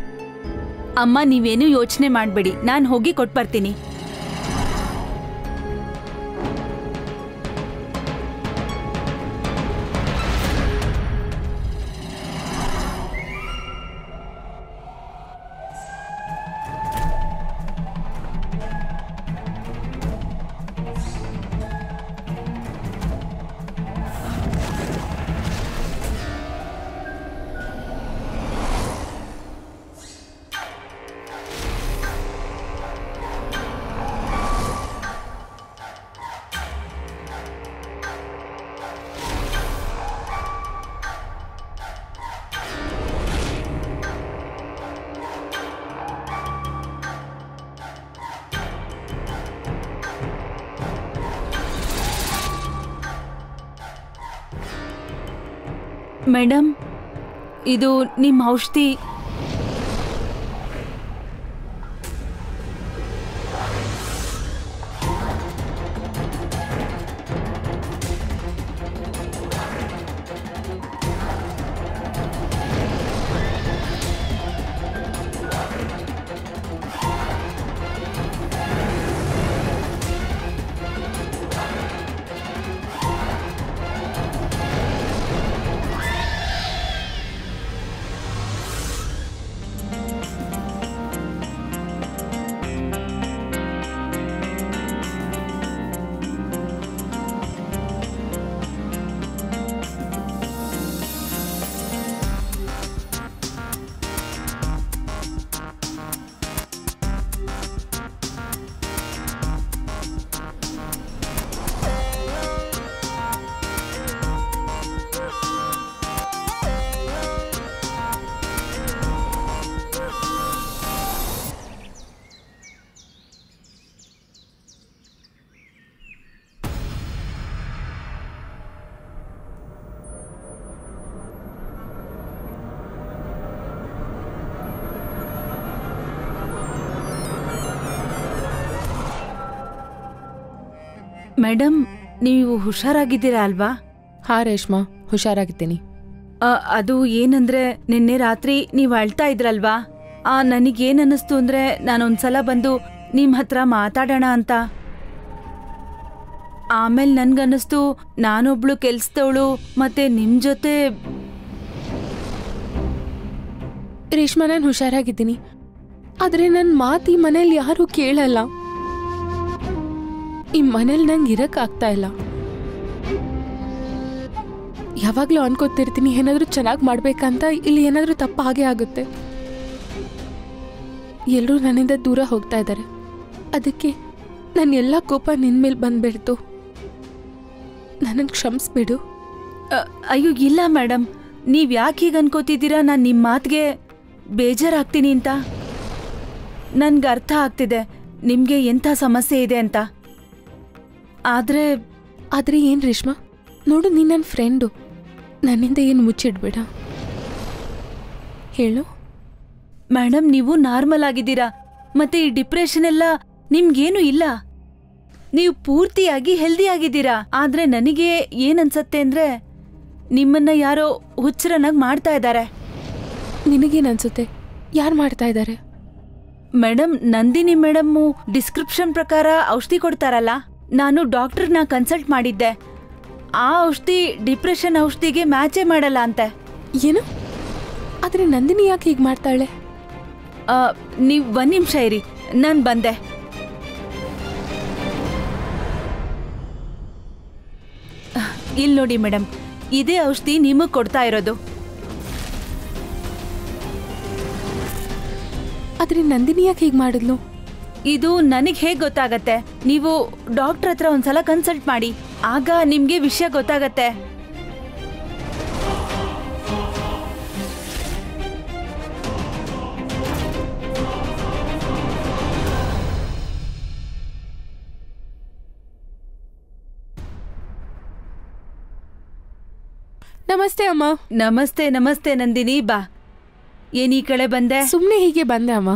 ಅಮ್ಮ, ನೀವೇನು ಯೋಚನೆ ಮಾಡಬೇಡಿ. ನಾನು ಹೋಗಿ ಕೊಟ್ಬರ್ತೀನಿ. ಮೇಡಮ್ ಇದು ನಿಮ್ಮ ಔಷಧಿ ಮೇಡಮ್ ನೀವು ಹುಷಾರಾಗಿದ್ದೀರಾ ಅಲ್ವಾ? ಹಾ ರೇಷ್ಮಾ ಹುಷಾರಾಗಿದ್ದೀನಿ. ಅದು ಏನಂದ್ರೆ ನಿನ್ನೆ ರಾತ್ರಿ ನೀವ್ ಅಳ್ತಾ ಇದ್ರಲ್ವಾ? ಆ ನನಗೇನ್ ಅನ್ನಿಸ್ತು ಅಂದ್ರೆ ನಾನೊಂದ್ಸಲ ಬಂದು ನಿಮ್ ಹತ್ರ ಮಾತಾಡೋಣ ಅಂತ. ಆಮೇಲೆ ನನ್ಗನ್ನಿಸ್ತು ನಾನೊಬ್ಳು ಕೆಲ್ಸದವಳು ಮತ್ತೆ ನಿಮ್ ಜೊತೆ ರೇಷ್ಮಾ ನಾನು ಹುಷಾರಾಗಿದ್ದೀನಿ. ಆದ್ರೆ ನನ್ನ ಮಾತಿ ಈ ಮನೇಲಿ ಯಾರೂ ಕೇಳಲ್ಲ. ಈ ಮನೇಲಿ ನಂಗೆ ಇರಕ್ಕೆ ಆಗ್ತಾ ಇಲ್ಲ. ಯಾವಾಗಲೂ ಅನ್ಕೋತಿರ್ತೀನಿ ಏನಾದರೂ ಚೆನ್ನಾಗಿ ಮಾಡಬೇಕಂತ, ಇಲ್ಲಿ ಏನಾದರೂ ತಪ್ಪ ಹಾಗೆ ಆಗುತ್ತೆ. ಎಲ್ಲರೂ ನನ್ನಿಂದ ದೂರ ಹೋಗ್ತಾ ಇದ್ದಾರೆ ಅದಕ್ಕೆ ನನ್ನ ಎಲ್ಲ ಕೋಪ ನಿನ್ನ ಮೇಲೆ ಬಂದುಬಿಡ್ತು. ನನ್ನನ್ನು ಕ್ಷಮಿಸ್ಬಿಡು. ಅಯ್ಯೋ, ಇಲ್ಲ ಮೇಡಮ್ ನೀವು ಯಾಕೆ ಹೀಗೆ ಅನ್ಕೋತಿದ್ದೀರಾ? ನಾನು ನಿಮ್ಮ ಮಾತಿಗೆ ಬೇಜಾರಾಗ್ತೀನಿ ಅಂತ. ನನಗೆ ಅರ್ಥ ಆಗ್ತಿದೆ. ನಿಮಗೆ ಎಂಥ ಸಮಸ್ಯೆ ಇದೆ ಅಂತ. ಆದ್ರೆ ಆದ್ರೆ ಏನ್ ರೇಷ್ಮಾ? ನೋಡು ನೀನ್ ನನ್ನ ಫ್ರೆಂಡು ನನ್ನಿಂದ ಏನು ಮುಚ್ಚಿಡ್ಬೇಡ. ಹೇಳು. ಮೇಡಮ್ ನೀವು ನಾರ್ಮಲ್ ಆಗಿದ್ದೀರಾ? ಮತ್ತೆ ಈ ಡಿಪ್ರೆಷನ್ ಎಲ್ಲ ನಿಮ್ಗೇನು ಇಲ್ಲ? ನೀವು ಪೂರ್ತಿಯಾಗಿ ಹೆಲ್ದಿ ಆಗಿದ್ದೀರಾ? ಆದ್ರೆ ನನಗೆ ಏನನ್ಸತ್ತೆ ಅಂದ್ರೆ ನಿಮ್ಮನ್ನ ಯಾರೋ ಹುಚ್ಚರನ್ನಾಗಿ ಮಾಡ್ತಾ ಇದ್ದಾರೆ. ನಿನಗೇನು ಅನ್ಸುತ್ತೆ? ಯಾರು ಮಾಡ್ತಾ ಇದ್ದಾರೆ ಮೇಡಮ್ ನಂದಿನಿ ಮೇಡಮ್ಮು ಡಿಸ್ಕ್ರಿಪ್ಷನ್ ಪ್ರಕಾರ ಔಷಧಿ ಕೊಡ್ತಾರಲ್ಲ? ನಾನು ಡಾಕ್ಟರ್ನ ಕನ್ಸಲ್ಟ್ ಮಾಡಿದ್ದೆ. ಆ ಔಷಧಿ ಡಿಪ್ರೆಷನ್ ಔಷಧಿಗೆ ಮ್ಯಾಚೇ ಮಾಡಲ್ಲ ಅಂತೆ. ಏನು? ಆದರೆ ನಂದಿನಿ ಯಾಕೆ ಹೀಗೆ ಮಾಡ್ತಾಳೆ? ನೀವು ಒಂದು ನಿಮಿಷ ಇರಿ ನಾನು ಬಂದೆ. ಇಲ್ಲಿ ನೋಡಿ ಮೇಡಮ್ ಇದೇ ಔಷಧಿ ನಿಮಗೆ ಕೊಡ್ತಾ ಇರೋದು. ಆದರೆ ನಂದಿನಿ ಯಾಕೆ ಹೀಗೆ ಮಾಡಿದ್ಲು? ಇದು ನನಗೆ ಹೇಗೆ ಗೊತ್ತಾಗತ್ತೆ? ನೀವು ಡಾಕ್ಟರ್ ಹತ್ರ ಒಂದ್ಸಲ ಕನ್ಸಲ್ಟ್ ಮಾಡಿ ಆಗ ನಿಮ್ಗೆ ವಿಷಯ ಗೊತ್ತಾಗತ್ತೆ. ನಮಸ್ತೆ ಅಮ್ಮ. ನಮಸ್ತೆ ನಮಸ್ತೆ ನಂದಿನಿ ಬಾ. ಏನ್ ಈ ಕಡೆ ಬಂದೆ? ಸುಮ್ನೆ ಹೀಗೆ ಬಂದೆ ಅಮ್ಮ.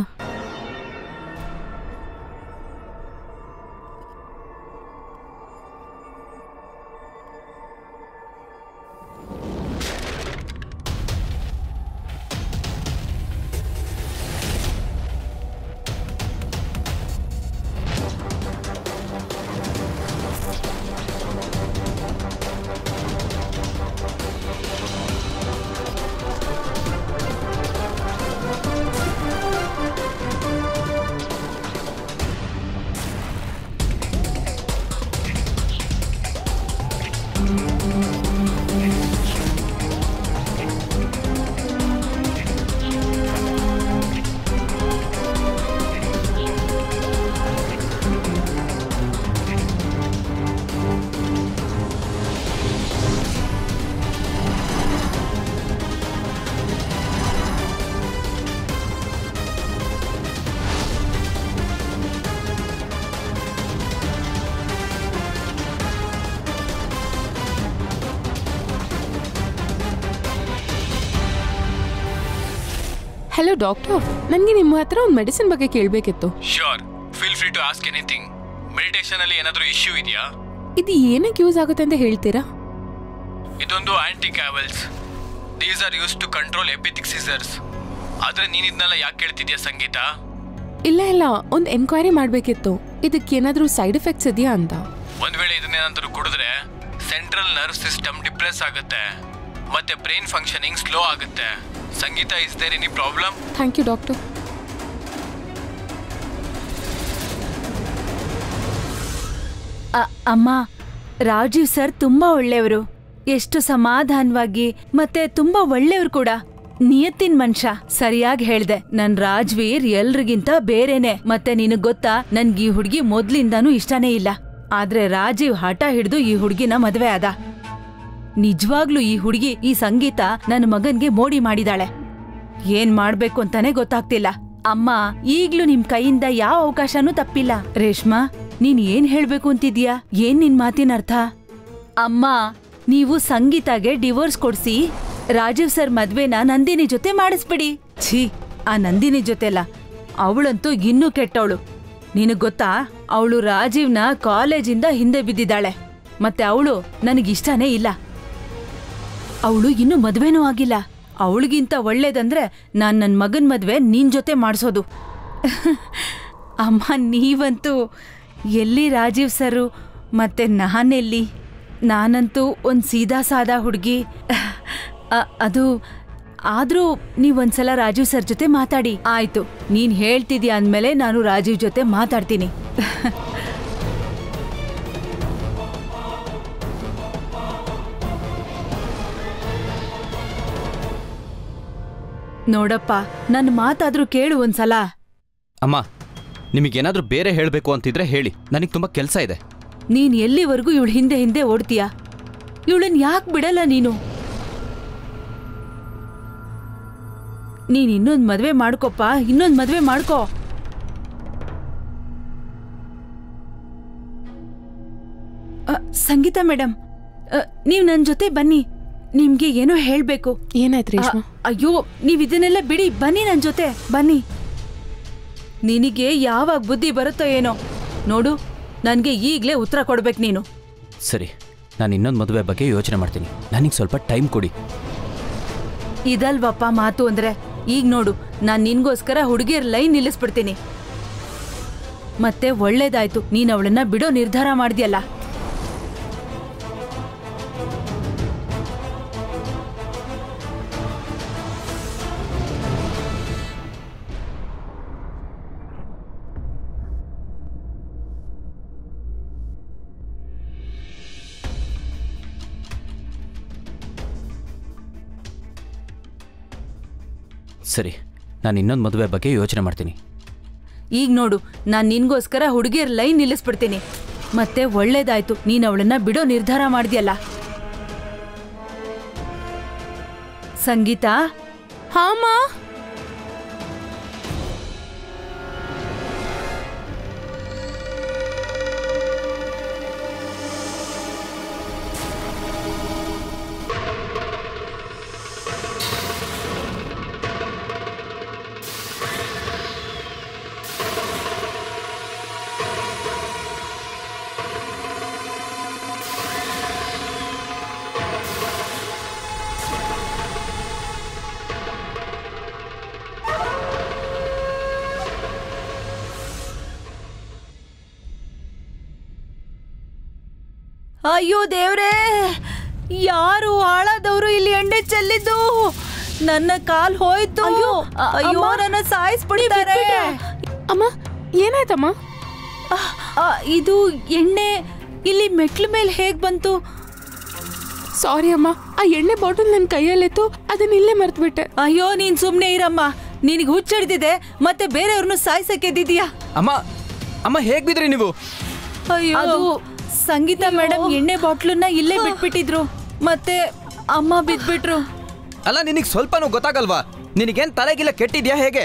ಡಾಕ್ಟರ್? ನನಗೆ ನಿಮ್ಮ ಹತ್ರ ಒಂದು ಮೆಡಿಸಿನ್ ಬಗ್ಗೆ ಕೇಳಬೇಕಿತ್ತು. Sure feel free to ask anything meditation ಅಲ್ಲಿ ಏನಾದರೂ ಇಶ್ಯೂ ಇದೆಯಾ? ಇದು ಏನಕ್ಕೆ ಯೂಸ್ ಆಗುತ್ತೆ ಅಂತ ಹೇಳ್ತೀರಾ? ಇದೊಂದು aunty ಕ್ಯಾವಲ್ಸ್ these are use to control epileptic seizures ಆದ್ರೆ ನೀನ್ ಇದನ್ನೆಲ್ಲ ಯಾಕೆ ಕೇಳ್ತಿದ್ಯಾ ಸಂಗೀತ? ಇಲ್ಲ ಇಲ್ಲ. ಒಂದು ಎನ್ಕ್ವೈರಿ ಮಾಡಬೇಕಿತ್ತು. ಇದಕ್ಕೆ ಏನಾದರೂ ಸೈಡ್ ಎಫೆಕ್ಟ್ಸ್ ಇದೆಯಾ ಅಂತ. ಒಂದ್ ವೇಳೆ ಇದನ್ನೇನಾದ್ರೂ ಕುಡಿದ್ರೆ ಸೆಂಟ್ರಲ್ ನರ್ವ್ ಸಿಸ್ಟಮ್ ಡಿಪ್ರೆಸ್ ಆಗುತ್ತೆ. ಮತ್ತೆ ಬ್ರೈನ್ ಫಂಕ್ಷನಿಂಗ್ ಸ್ಲೋ ಆಗುತ್ತೆ. Sangeetha is there any problem thank you doctor ಅ- ಅಮ್ಮ ರಾಜೀವ್ ಸರ್ ತುಂಬಾ ಒಳ್ಳೆಯವರು. ಎಷ್ಟು ಸಮಾಧಾನವಾಗಿ ಮತ್ತೆ ತುಂಬಾ ಒಳ್ಳೆಯವ್ರು ಕೂಡ. ನಿಯತ್ತಿನ ಮನುಷ್ಯ ಸರಿಯಾಗಿ ಹೇಳ್ದೆ. ನನ್ ರಾಜ್ವೀರ್ ಎಲ್ರಿಗಿಂತ ಬೇರೆನೆ. ಮತ್ತೆ ನಿನಗ್ ಗೊತ್ತಾ ನನ್ಗೆ ಈ ಹುಡುಗಿ ಮೊದ್ಲಿಂದಾನೂ ಇಷ್ಟನೇ ಇಲ್ಲ. ಆದ್ರೆ ರಾಜೀವ್ ಹಠ ಹಿಡಿದು ಈ ಹುಡುಗಿನ ಮದ್ವೆ ಆದ. ನಿಜವಾಗ್ಲೂ ಈ ಹುಡುಗಿ, ಈ ಸಂಗೀತ ನನ್ನ ಮಗನ್ಗೆ ಮೋಡಿ ಮಾಡಿದಾಳೆ. ಏನ್ ಮಾಡ್ಬೇಕು ಅಂತಾನೆ ಗೊತ್ತಾಗ್ತಿಲ್ಲ. ಅಮ್ಮ, ಈಗ್ಲೂ ನಿಮ್ ಕೈಯಿಂದ ಯಾವ ಅವಕಾಶನೂ ತಪ್ಪಿಲ್ಲ. ರೇಷ್ಮಾ, ನೀನ್ ಏನ್ ಹೇಳ್ಬೇಕು ಅಂತಿದ್ಯಾ ಏನ್ ನಿನ್ ಮಾತಿನ ಅರ್ಥ? ಅಮ್ಮ, ನೀವು ಸಂಗೀತಾಗೆ ಡಿವೋರ್ಸ್ ಕೊಡ್ಸಿ, ರಾಜೀವ್ ಸರ್ ಮದ್ವೆನ ನಂದಿನಿ ಜೊತೆ ಮಾಡಿಸ್ಬಿಡಿ. ಛೀ, ಆ ನಂದಿನಿ ಜೊತೆಲ್ಲ. ಅವಳಂತೂ ಇನ್ನೂ ಕೆಟ್ಟವಳು. ನಿನಗ್ ಗೊತ್ತಾ? ಅವಳು ರಾಜೀವ್ನ ಕಾಲೇಜಿಂದ ಹಿಂದೆ ಬಿದ್ದಿದ್ದಾಳೆ. ಮತ್ತೆ ಅವಳು ನನಗಿಷ್ಟನೇ ಇಲ್ಲ. ಅವಳು ಇನ್ನೂ ಮದ್ವೆನೂ ಆಗಿಲ್ಲ. ಅವಳಿಗಿಂತ ಒಳ್ಳೇದಂದ್ರೆ ನಾನ್ ನನ್ ಮಗನ್ ಮದ್ವೆ ನಿನ್ ಜೊತೆ ಮಾಡಿಸೋದು. ಅಮ್ಮ, ನೀವಂತೂ ಎಲ್ಲಿ ರಾಜೀವ್ ಸರು, ಮತ್ತೆ ನಾನೆಲ್ಲಿ? ನಾನಂತೂ ಒಂದು ಸೀದಾ ಸಾದಾ ಹುಡುಗಿ. ಅದು, ಆದ್ರೂ ನೀವೊಂದ್ಸಲ ರಾಜೀವ್ ಸರ್ ಜೊತೆ ಮಾತಾಡಿ. ಆಯ್ತು, ನೀನ್ ಹೇಳ್ತಿದ್ಯಾ ಅಂದ್ಮೇಲೆ ನಾನು ರಾಜೀವ್ ಜೊತೆ ಮಾತಾಡ್ತೀನಿ. ನೋಡಪ್ಪ ನನ್ನ ಮಾತಾದ್ರೂ ಕೇಳು ಒಂದ್ಸಲ. ಅಮ್ಮ ನಿಮಗೇನಾದ್ರೂ ಬೇರೆ ಹೇಳಬೇಕು ಅಂತಿದ್ರೆ ಹೇಳಿ. ನನಗೆ ತುಂಬ ಕೆಲಸ ಇದೆ. ನೀನ್ ಎಲ್ಲಿವರೆಗೂ ಇವಳು ಹಿಂದೆ ಹಿಂದೆ ಓಡ್ತೀಯ? ಇವಳನ್ ಯಾಕೆ ಬಿಡಲ್ಲ ನೀನು? ನೀನ್ ಇನ್ನೊಂದ್ ಮದ್ವೆ ಮಾಡ್ಕೊಪ್ಪ ಇನ್ನೊಂದ್ ಮದ್ವೆ ಮಾಡ್ಕೋ. ಸಂಗೀತಾ ಮೇಡಮ್ ನೀವ್ ನನ್ ಜೊತೆ ಬನ್ನಿ. ನಿಮ್ಗೆ ಏನೋ ಹೇಳ್ಬೇಕು. ಏನಾಯ್ತು ರೇಷ್ಮಾ? ಅಯ್ಯೋ ನೀವ್ ಇದನ್ನೆಲ್ಲ ಬಿಡಿ. ಬನ್ನಿ ನನ್ ಜೊತೆ. ಬನ್ನಿ. ನಿನಗೆ ಯಾವಾಗ ಬುದ್ಧಿ ಬರುತ್ತೋ ಏನೋ. ನೋಡು ನನ್ಗೆ ಈಗ್ಲೇ ಉತ್ತರ ಕೊಡ್ಬೇಕು ನೀನು. ಸರಿ ನಾನು ಇನ್ನೊಂದು ಮದುವೆ ಬಗ್ಗೆ ಯೋಚನೆ ಮಾಡ್ತೀನಿ. ನನಗೆ ಸ್ವಲ್ಪ ಟೈಮ್ ಕೊಡಿ. ಇದಲ್ವಪ್ಪ ಮಾತು ಅಂದ್ರೆ ಈಗ ನೋಡು ನಾನ್ ನಿನ್ಗೋಸ್ಕರ ಹುಡುಗಿಯರ್ ಲೈನ್ ನಿಲ್ಲಿಸ್ಬಿಡ್ತೀನಿ. ಮತ್ತೆ ಒಳ್ಳೇದಾಯ್ತು ನೀನ್ ಅವಳನ್ನ ಬಿಡೋ ನಿರ್ಧಾರ ಮಾಡ್ದ್ಯಲ್ಲ. ಸರಿ, ನಾನು ಇನ್ನೊಂದು ಮದುವೆ ಬಗ್ಗೆ ಯೋಚನೆ ಮಾಡ್ತೀನಿ. ಈಗ ನೋಡು, ನಾನು ನಿನ್ಗೋಸ್ಕರ ಹುಡುಗಿಯರ್ ಲೈನ್ ನಿಲ್ಲಿಸ್ಬಿಡ್ತೀನಿ. ಮತ್ತೆ ಒಳ್ಳೇದಾಯ್ತು, ನೀನು ಅವಳನ್ನ ಬಿಡೋ ನಿರ್ಧಾರ ಮಾಡಿದ್ಯಲ್ಲ. ಸಂಗೀತ? ಹಾಮ ಅಯ್ಯೋ ದೇವ್ರೇ ಯಾರು ಹಾಳಾದವರು ಇಲ್ಲಿ ಎಣ್ಣೆ ಚೆಲ್ಲಿದ್ದು? ನನ್ನ ಕಾಲ್ ಹೋಯ್ತು. ಅಯ್ಯೋ, ಅಯ್ಯೋ. ನನ್ನ ಸಾಯಿಸ್ಬಿಡಿದ್ದಾರೆ ಅಮ್ಮ ಏನಾಯ್ತಮ್ಮ? ಆ, ಇದು ಎಣ್ಣೆ ಇಲ್ಲಿ ಮೆಟ್ಲ ಮೇಲೆ ಹೇಗ್ ಬಂತು? ಸಾರಿ ಅಮ್ಮ ಆ ಎಣ್ಣೆ ಬಾಟಲ್ ನನ್ನ ಕೈಯಲ್ಲಿತ್ತು ಅದನ್ನ ಇಲ್ಲೇ ಮರ್ತ್ಬಿಟ್ಟೆ. ಅಯ್ಯೋ ನೀನ್ ಸುಮ್ನೆ ಇರಮ್ಮ. ನಿನಗೆ ಹುಚ್ಚಿಡ್ದಿದೆ ಮತ್ತೆ ಬೇರೆಯವ್ರನ್ನ ಸಾಯಿಸಕ್ಕೆ ಅಮ್ಮ ಅಮ್ಮ ಹೇಗ್ ಬಿದ್ರಿ ನೀವು? ಅಯ್ಯೋ. ಅದು ಸಂಗೀತ ಮೇಡಮ್ ಎಣ್ಣೆ ಬಾಟ್ಲನ್ನ ಇಲ್ಲೇ ಬಿಟ್ಬಿಟ್ಟಿದ್ರು. ಮತ್ತೆ ಅಮ್ಮ ಬಿದ್ಬಿಟ್ರು. ಅಲ್ಲ ನಿನಗೆ ಸ್ವಲ್ಪನೂ ಗೊತ್ತಾಗಲ್ವಾ? ನಿನಗೇನ್ ತಲೆಗಿಲ್ಲ ಕೆಟ್ಟಿದ್ಯಾ ಹೇಗೆ?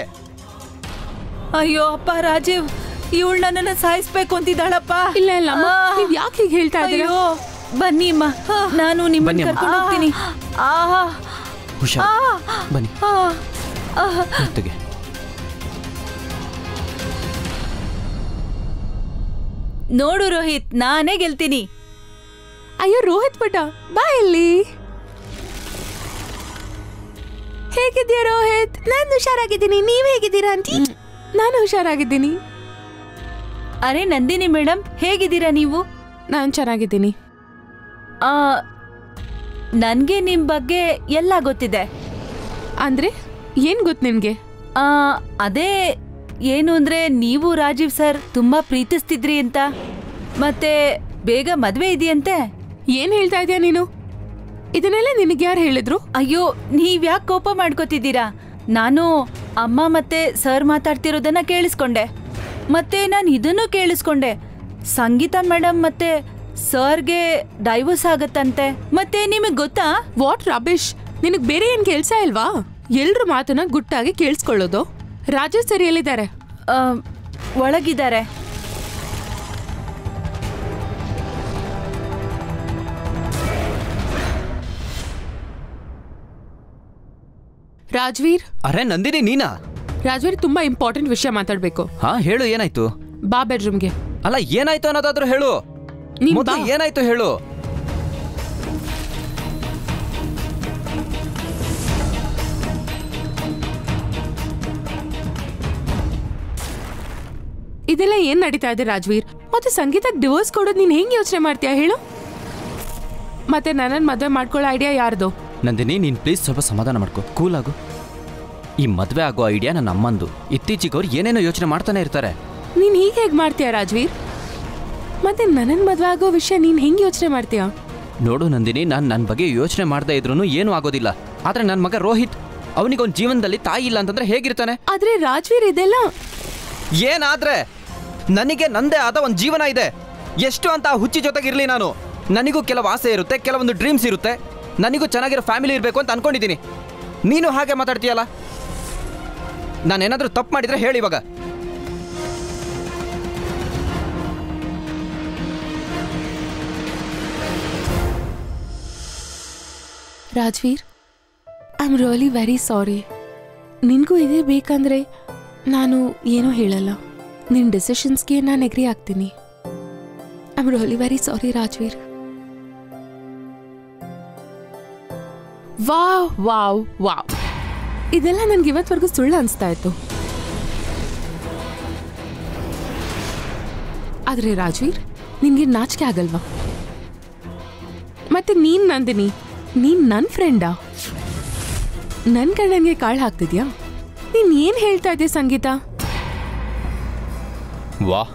ಅಯ್ಯೋ ಅಪ್ಪ ರಾಜೀವ್ ಇವಳು ನನ್ನನ್ನ ಸಾಯಿಸ್ಬೇಕು ಅಂತಿದ್ದಾಳಪ್ಪ. ಇಲ್ಲ ಇಲ್ಲ ಅಮ್ಮ ಆ. ಯಾಕೆ ಹೀಗೆ ಹೇಳ್ತಾ ಇದ್ದೀರಾ? ಅಯ್ಯೋ ಬನ್ನಿ ಅಮ್ಮ. ನಾನು ನಿಮ್ಮನ್ನ ಬನ್ನಿ ಅಮ್ಮ. ಕರ್ಕೊಂಡು ಹೋಗ್ತೀನಿ. ಆಹಾ ಹುಷಾ ಬನ್ನಿ. ನೋಡು ರೋಹಿತ್ ನಾನೇ ಗೆಲ್ತೀನಿ. ಅಯ್ಯೋ ರೋಹಿತ್ ಪಟ ಬಾ ಇಲ್ಲಿ. ಹೇಗಿದ್ಯಾ ರೋಹಿತ್? ನಾನು ಹುಷಾರಾಗಿದ್ದೀನಿ ನೀವು ಹೇಗಿದ್ದೀರಾ ಆಂಟಿ ನಾನು ಹುಷಾರಾಗಿದ್ದೀನಿ. ಅರೆ ನಂದಿನಿ ಮೇಡಮ್ ಹೇಗಿದ್ದೀರಾ ನೀವು? ನಾನು ಚೆನ್ನಾಗಿದ್ದೀನಿ. ನನಗೆ ನಿಮ್ಮ ನಿಮ್ ಬಗ್ಗೆ ಎಲ್ಲ ಗೊತ್ತಿದೆ. ಅಂದ್ರೆ ಏನು ಗೊತ್ತು ನಿಮಗೆ? ಆ ಅದೇ ಏನು ಅಂದ್ರೆ ನೀವು ರಾಜೀವ್ ಸರ್ ತುಂಬಾ ಪ್ರೀತಿಸ್ತಿದ್ರಿ ಅಂತ. ಮತ್ತೆ ಬೇಗ ಮದ್ವೆ ಇದೆಯಂತೆ? ಏನ್ ಹೇಳ್ತಾ ಇದೀಯ ನೀನು? ಇದನ್ನೆಲ್ಲ ನಿನಗೆ ಯಾರು ಹೇಳಿದ್ರು? ಅಯ್ಯೋ ನೀವ್ಯಾಕೆ ಕೋಪ ಮಾಡ್ಕೋತಿದ್ದೀರಾ? ನಾನು ಅಮ್ಮ ಮತ್ತೆ ಸರ್ ಮಾತಾಡ್ತಿರೋದನ್ನ ಕೇಳಿಸ್ಕೊಂಡೆ. ಮತ್ತೆ ನಾನು ಇದನ್ನು ಕೇಳಿಸ್ಕೊಂಡೆ. ಸಂಗೀತ ಮೇಡಮ್ ಮತ್ತೆ ಸರ್ಗೆ ಡೈವರ್ಸ್ ಆಗತ್ತಂತೆ. ಮತ್ತೆ ನಿಮಗೆ ಗೊತ್ತಾ? ವಾಟ್ ರಬೇಶ್ ನಿನಗ್ ಬೇರೆ ಏನ್ ಕೆಲಸ ಇಲ್ವಾ? ಎಲ್ರ ಮಾತನ್ನ ಗುಟ್ಟಾಗಿ ಕೇಳಿಸ್ಕೊಳ್ಳೋದು. ರಾಜು ಸರ್ ಎಲ್ಲಿದ್ದಾರೆ ಆ, ಒಳಗಿದ್ದಾರೆ. ರಾಜ್ವೀರ್? ಅರೆ ನಂದಿನಿ ನೀನಾ? ರಾಜ್ವೀರ್ ತುಂಬಾ ಇಂಪಾರ್ಟೆಂಟ್ ವಿಷಯ ಮಾತಾಡ್ಬೇಕು. ಹಾ ಹೇಳು ಏನಾಯ್ತು? ಬಾ ಬೆಡ್ರೂಮ್ಗೆ. ಅಲ್ಲ ಏನಾಯ್ತು ಅನ್ನೋದಾದ್ರೂ ಹೇಳು. ನೀನ್ ಮೊದ್ಲು ಬಾ. ಏನಾಯ್ತು ಹೇಳು? ಇದೆಲ್ಲ ಏನ್ ನಡೀತಾ ಇದೆ ರಾಜ್ವೀರ್? ಮತ್ತೆ ಸಂಗೀತಕ್ಕೆ ಡಿವೋರ್ಸ್ ಕೊಡೋದು ನೀನ್ ಹೆಂಗ್ ಯೋಚನೆ ಮಾಡ್ತೀಯಾ ಹೇಳು? ಮತ್ತೆ ನನ್ನನ್ ಮದುವೆ ಮಾಡ್ಕೊಳ್ಳೋ ಐಡಿಯಾ ಯಾರ್ದು? ನಂದಿನಿ ನೀನು ಪ್ಲೀಸ್ ಸ್ವಲ್ಪ ಸಮಾಧಾನ ಮಾಡ್ಕೊ. ಕೂಲ್ ಆಗು. ಈ ಮದುವೆ ಆಗೋ ಐಡಿಯಾ ನನ್ನ ಅಮ್ಮಂದು. ಇತ್ತೀಚೆಗೆ ಅವ್ರು ಏನೇನೋ ಯೋಚನೆ ಮಾಡ್ತಾನೆ ಇರ್ತಾರೆ. ನೀನ್ ಹೀಗೆ ಹೇಗ್ ಮಾಡ್ತೀಯಾ ರಾಜ್ವೀರ್? ಮತ್ತೆ ನನ್ನನ್ ಮದ್ವೆ ಆಗೋ ವಿಷಯ ನೀನ್ ಹೆಂಗ್ ಯೋಚನೆ ಮಾಡ್ತೀಯಾ? ನೋಡು ನಂದಿನಿ ನಾನು ನನ್ನ ಬಗ್ಗೆ ಯೋಚನೆ ಮಾಡ್ತಾ ಇದ್ರೂ ಏನೂ ಆಗೋದಿಲ್ಲ. ಆದರೆ ನನ್ನ ಮಗ ರೋಹಿತ್ ಅವನಿಗೊಂದು ಜೀವನದಲ್ಲಿ ತಾಯಿ ಇಲ್ಲ ಅಂತಂದ್ರೆ ಹೇಗಿರ್ತಾನೆ? ಆದ್ರೆ ರಾಜ್ವೀರ್ ಇದೆಲ್ಲ ಏನಾದ್ರೆ? ನನಗೆ ನಂದೇ ಆದ ಒಂದು ಜೀವನ ಇದೆ. ಎಷ್ಟು ಅಂತ ಹುಚ್ಚಿ ಹುಚ್ಚಿ ಜೊತೆಗಿರಲಿ ನಾನು. ನನಗೂ ಕೆಲವು ಆಸೆ ಇರುತ್ತೆ, ಕೆಲವೊಂದು ಡ್ರೀಮ್ಸ್ ಇರುತ್ತೆ. ನನಗೂ ಚೆನ್ನಾಗಿರೋ ಫ್ಯಾಮಿಲಿ ಇರಬೇಕು ಅಂತ ಅನ್ಕೊಂಡಿದ್ದೀನಿ ನೀನು ಹಾಗೆ ಮಾತಾಡ್ತೀಯಲ್ಲ? ನಾನೇನಾದರೂ ತಪ್ಪು ಮಾಡಿದರೆ ಹೇಳಿ ಇವಾಗ. Rajveer I am really very sorry ನಿನಗೂ ಇದೇ ಬೇಕಂದ್ರೆ ನಾನು ಏನೂ ಹೇಳಲ್ಲ. ನಿನ್ನ ಡಿಸಿಷನ್ಸ್ಗೆ ನಾನು ಎಗ್ರಿ ಆಗ್ತೀನಿ I am really very sorry Rajveer wow wow wow ಇದೆಲ್ಲ ನನ್ಗೆ ಇವತ್ವರೆಗೂ ಸುಳ್ಳು ಅನಿಸ್ತಾ ಇತ್ತು ಆದ್ರೆ ರಾಜ್ವೀರ್ ನಿನ್ಗೆ ನಾಚಿಕೆ ಆಗಲ್ವಾ ಮತ್ತೆ ನೀನ್ ನಂದಿನಿ ನೀನ್ ನನ್ ಫ್ರೆಂಡಾ ನನ್ ಗಂಡನ್ಗೆ ಕಾಳು ಹಾಕ್ತಿದ್ಯಾ ನೀನ್ ಏನ್ ಹೇಳ್ತಾ ಇದ್ದೆ ಸಂಗೀತ ವಾ.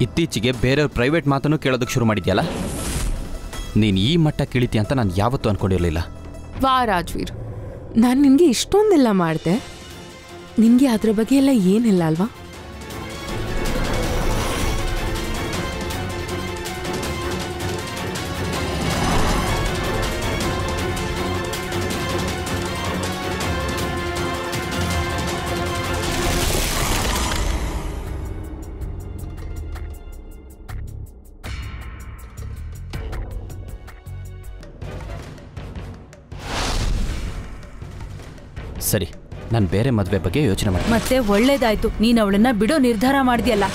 ಇತ್ತೀಚೆಗೆ ಬೇರೆಯವ್ರ ಪ್ರೈವೇಟ್ ಮಾತನ್ನು ಕೇಳೋದಕ್ಕೆ ಶುರು ಮಾಡಿದ್ಯಲ್ಲ? ನೀನು ಈ ಮಟ್ಟ ಕೇಳಿತಿ ಅಂತ ನಾನು ಯಾವತ್ತೂ ಅನ್ಕೊಂಡಿರಲಿಲ್ಲ. ವಾ, ರಾಜ್ವೀರ್. ನಾನು ನಿನಗೆ ಇಷ್ಟೊಂದೆಲ್ಲ ಮಾಡಿದೆ. ನಿನಗೆ ಅದರ ಬಗ್ಗೆ ಎಲ್ಲ ಏನಿಲ್ಲ ಅಲ್ವಾ? ಸರಿ ನಾನು ಬೇರೆ ಮದುವೆ ಬಗ್ಗೆ ಯೋಚನೆ ಮಾಡಿ ಮತ್ತೆ ಒಳ್ಳೇದಾಯ್ತು. ನೀನು ಅವಳನ್ನ ಬಿಡೋ ನಿರ್ಧಾರ ಮಾಡಿದ್ಯಲ್ಲ.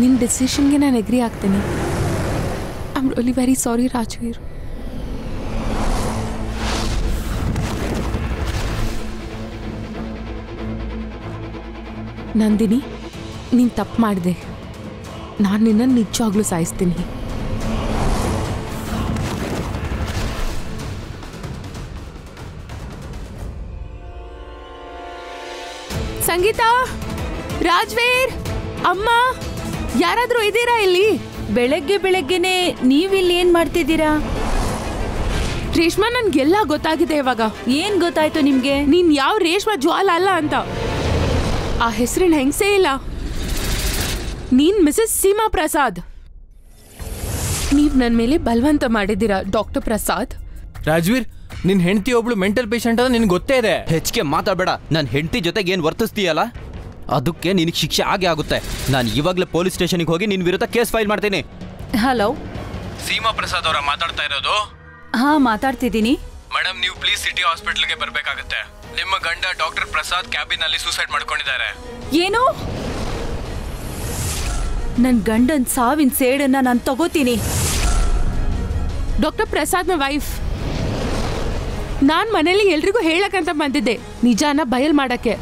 ನಿನ್ನ ಡಿಸಿಷನ್ಗೆ ನಾನು ಎಗ್ರಿ ಆಗ್ತೀನಿ. I am really very sorry Rajveer. Nandini ನೀನು ತಪ್ಪು ಮಾಡಿದೆ. ನಾನು ನಿನ್ನನ್ನು ನಿಜವಾಗ್ಲೂ ಸಾಯಿಸ್ತೀನಿ. ಸಂಗೀತ? ರಾಜ್ವೀರ್? ಅಮ್ಮ? ಯಾರಾದ್ರೂ ಇದ್ದೀರಾ ಇಲ್ಲಿ? ಬೆಳಗ್ಗೆ ಬೆಳಗ್ಗೆನೆ ನೀವಿಲ್ಲಿ ಏನ್ ಮಾಡ್ತಿದ್ದೀರಾ? ರೇಷ್ಮಾ, ನನ್ಗೆಲ್ಲ ಗೊತ್ತಾಗಿದೆ ಇವಾಗ. ಏನ್ ಗೊತ್ತಾಯ್ತು ನಿಮ್ಗೆ? ನೀನ್ ಯಾವ ರೇಷ್ಮಾ ಜ್ವಾಲ ಅಲ್ಲ ಅಂತ. ಆ ಹೆಸರಿನ ಹೆಂಗ್ಸೇ ಇಲ್ಲ. ನೀನ್ ಮಿಸಸ್ ಸೀಮಾ ಪ್ರಸಾದ್. ನೀವ್ ನನ್ ಮೇಲೆ ಬಲವಂತ ಮಾಡಿದ್ದೀರಾ, ಡಾಕ್ಟರ್ ಪ್ರಸಾದ್? ರಾಜ್ವೀರ್ ನಿನ್ ಹೆಂಡತಿ ಒಬ್ಳು ಮೆಂಟಲ್ ಪೇಷಂಟ್ ಅಂತ ನಿನ್ಗೆ ಗೊತ್ತೇ ಇದೆ. ಹೆಚ್ಚಿಗೆ ಮಾತಾಡಬೇಡ. ನನ್ನ ಹೆಂಡತಿ ಜೊತೆಗೆ ಏನು ವರ್ತಿಸ್ತೀಯಲ್ಲ? ಅದಕ್ಕೆ ನಿನಗೆ ಶಿಕ್ಷೆ ಆಗೇ ಆಗುತ್ತೆ. ನಾನು ಇವಾಗಲೇ ಪೊಲೀಸ್ ಸ್ಟೇಷನ್ಗೆ ಹೋಗಿ ನಿನ್ನ ವಿರುದ್ಧ ಕೇಸ್ ಫೈಲ್ ಮಾಡ್ತೀನಿ. ಹಲೋ? ಸೀಮಾ ಪ್ರಸಾದ್ ಅವರ ಮಾತಾಡ್ತಾ ಇರೋದು? ಹಾ ಮಾತಾಡ್ತಿದ್ದೀನಿ. ಮೇಡಮ್ ನೀವು ಪ್ಲೀಸ್ ಸಿಟಿ ಹಾಸ್ಪಿಟಲ್ಗೆ ಬರಬೇಕಾಗುತ್ತೆ. ನಿಮ್ಮ ಗಂಡ ಡಾಕ್ಟರ್ ಪ್ರಸಾದ್ ಕ್ಯಾಬಿನ್ ಅಲ್ಲಿ ಸೂಸೈಡ್ ಮಾಡ್ಕೊಂಡಿದ್ದಾರೆ. ಏನು? ನನ್ನ ಗಂಡನ್ ಸಾವಿನ ಸೇಡನ್ನ ನಾನು ತಗೋತೀನಿ. ಡಾಕ್ಟರ್ ಪ್ರಸಾದ್ನ ವೈಫ್ ನಾನ್ ಮನೇಲಿ ಎಲ್ರಿಗೂ ಹೇಳಕ್ಕಂತ ಬಂದಿದ್ದೆ. ನಿಜಾನ ಬಯಲ್ ಮಾಡಕ್ಕೆ.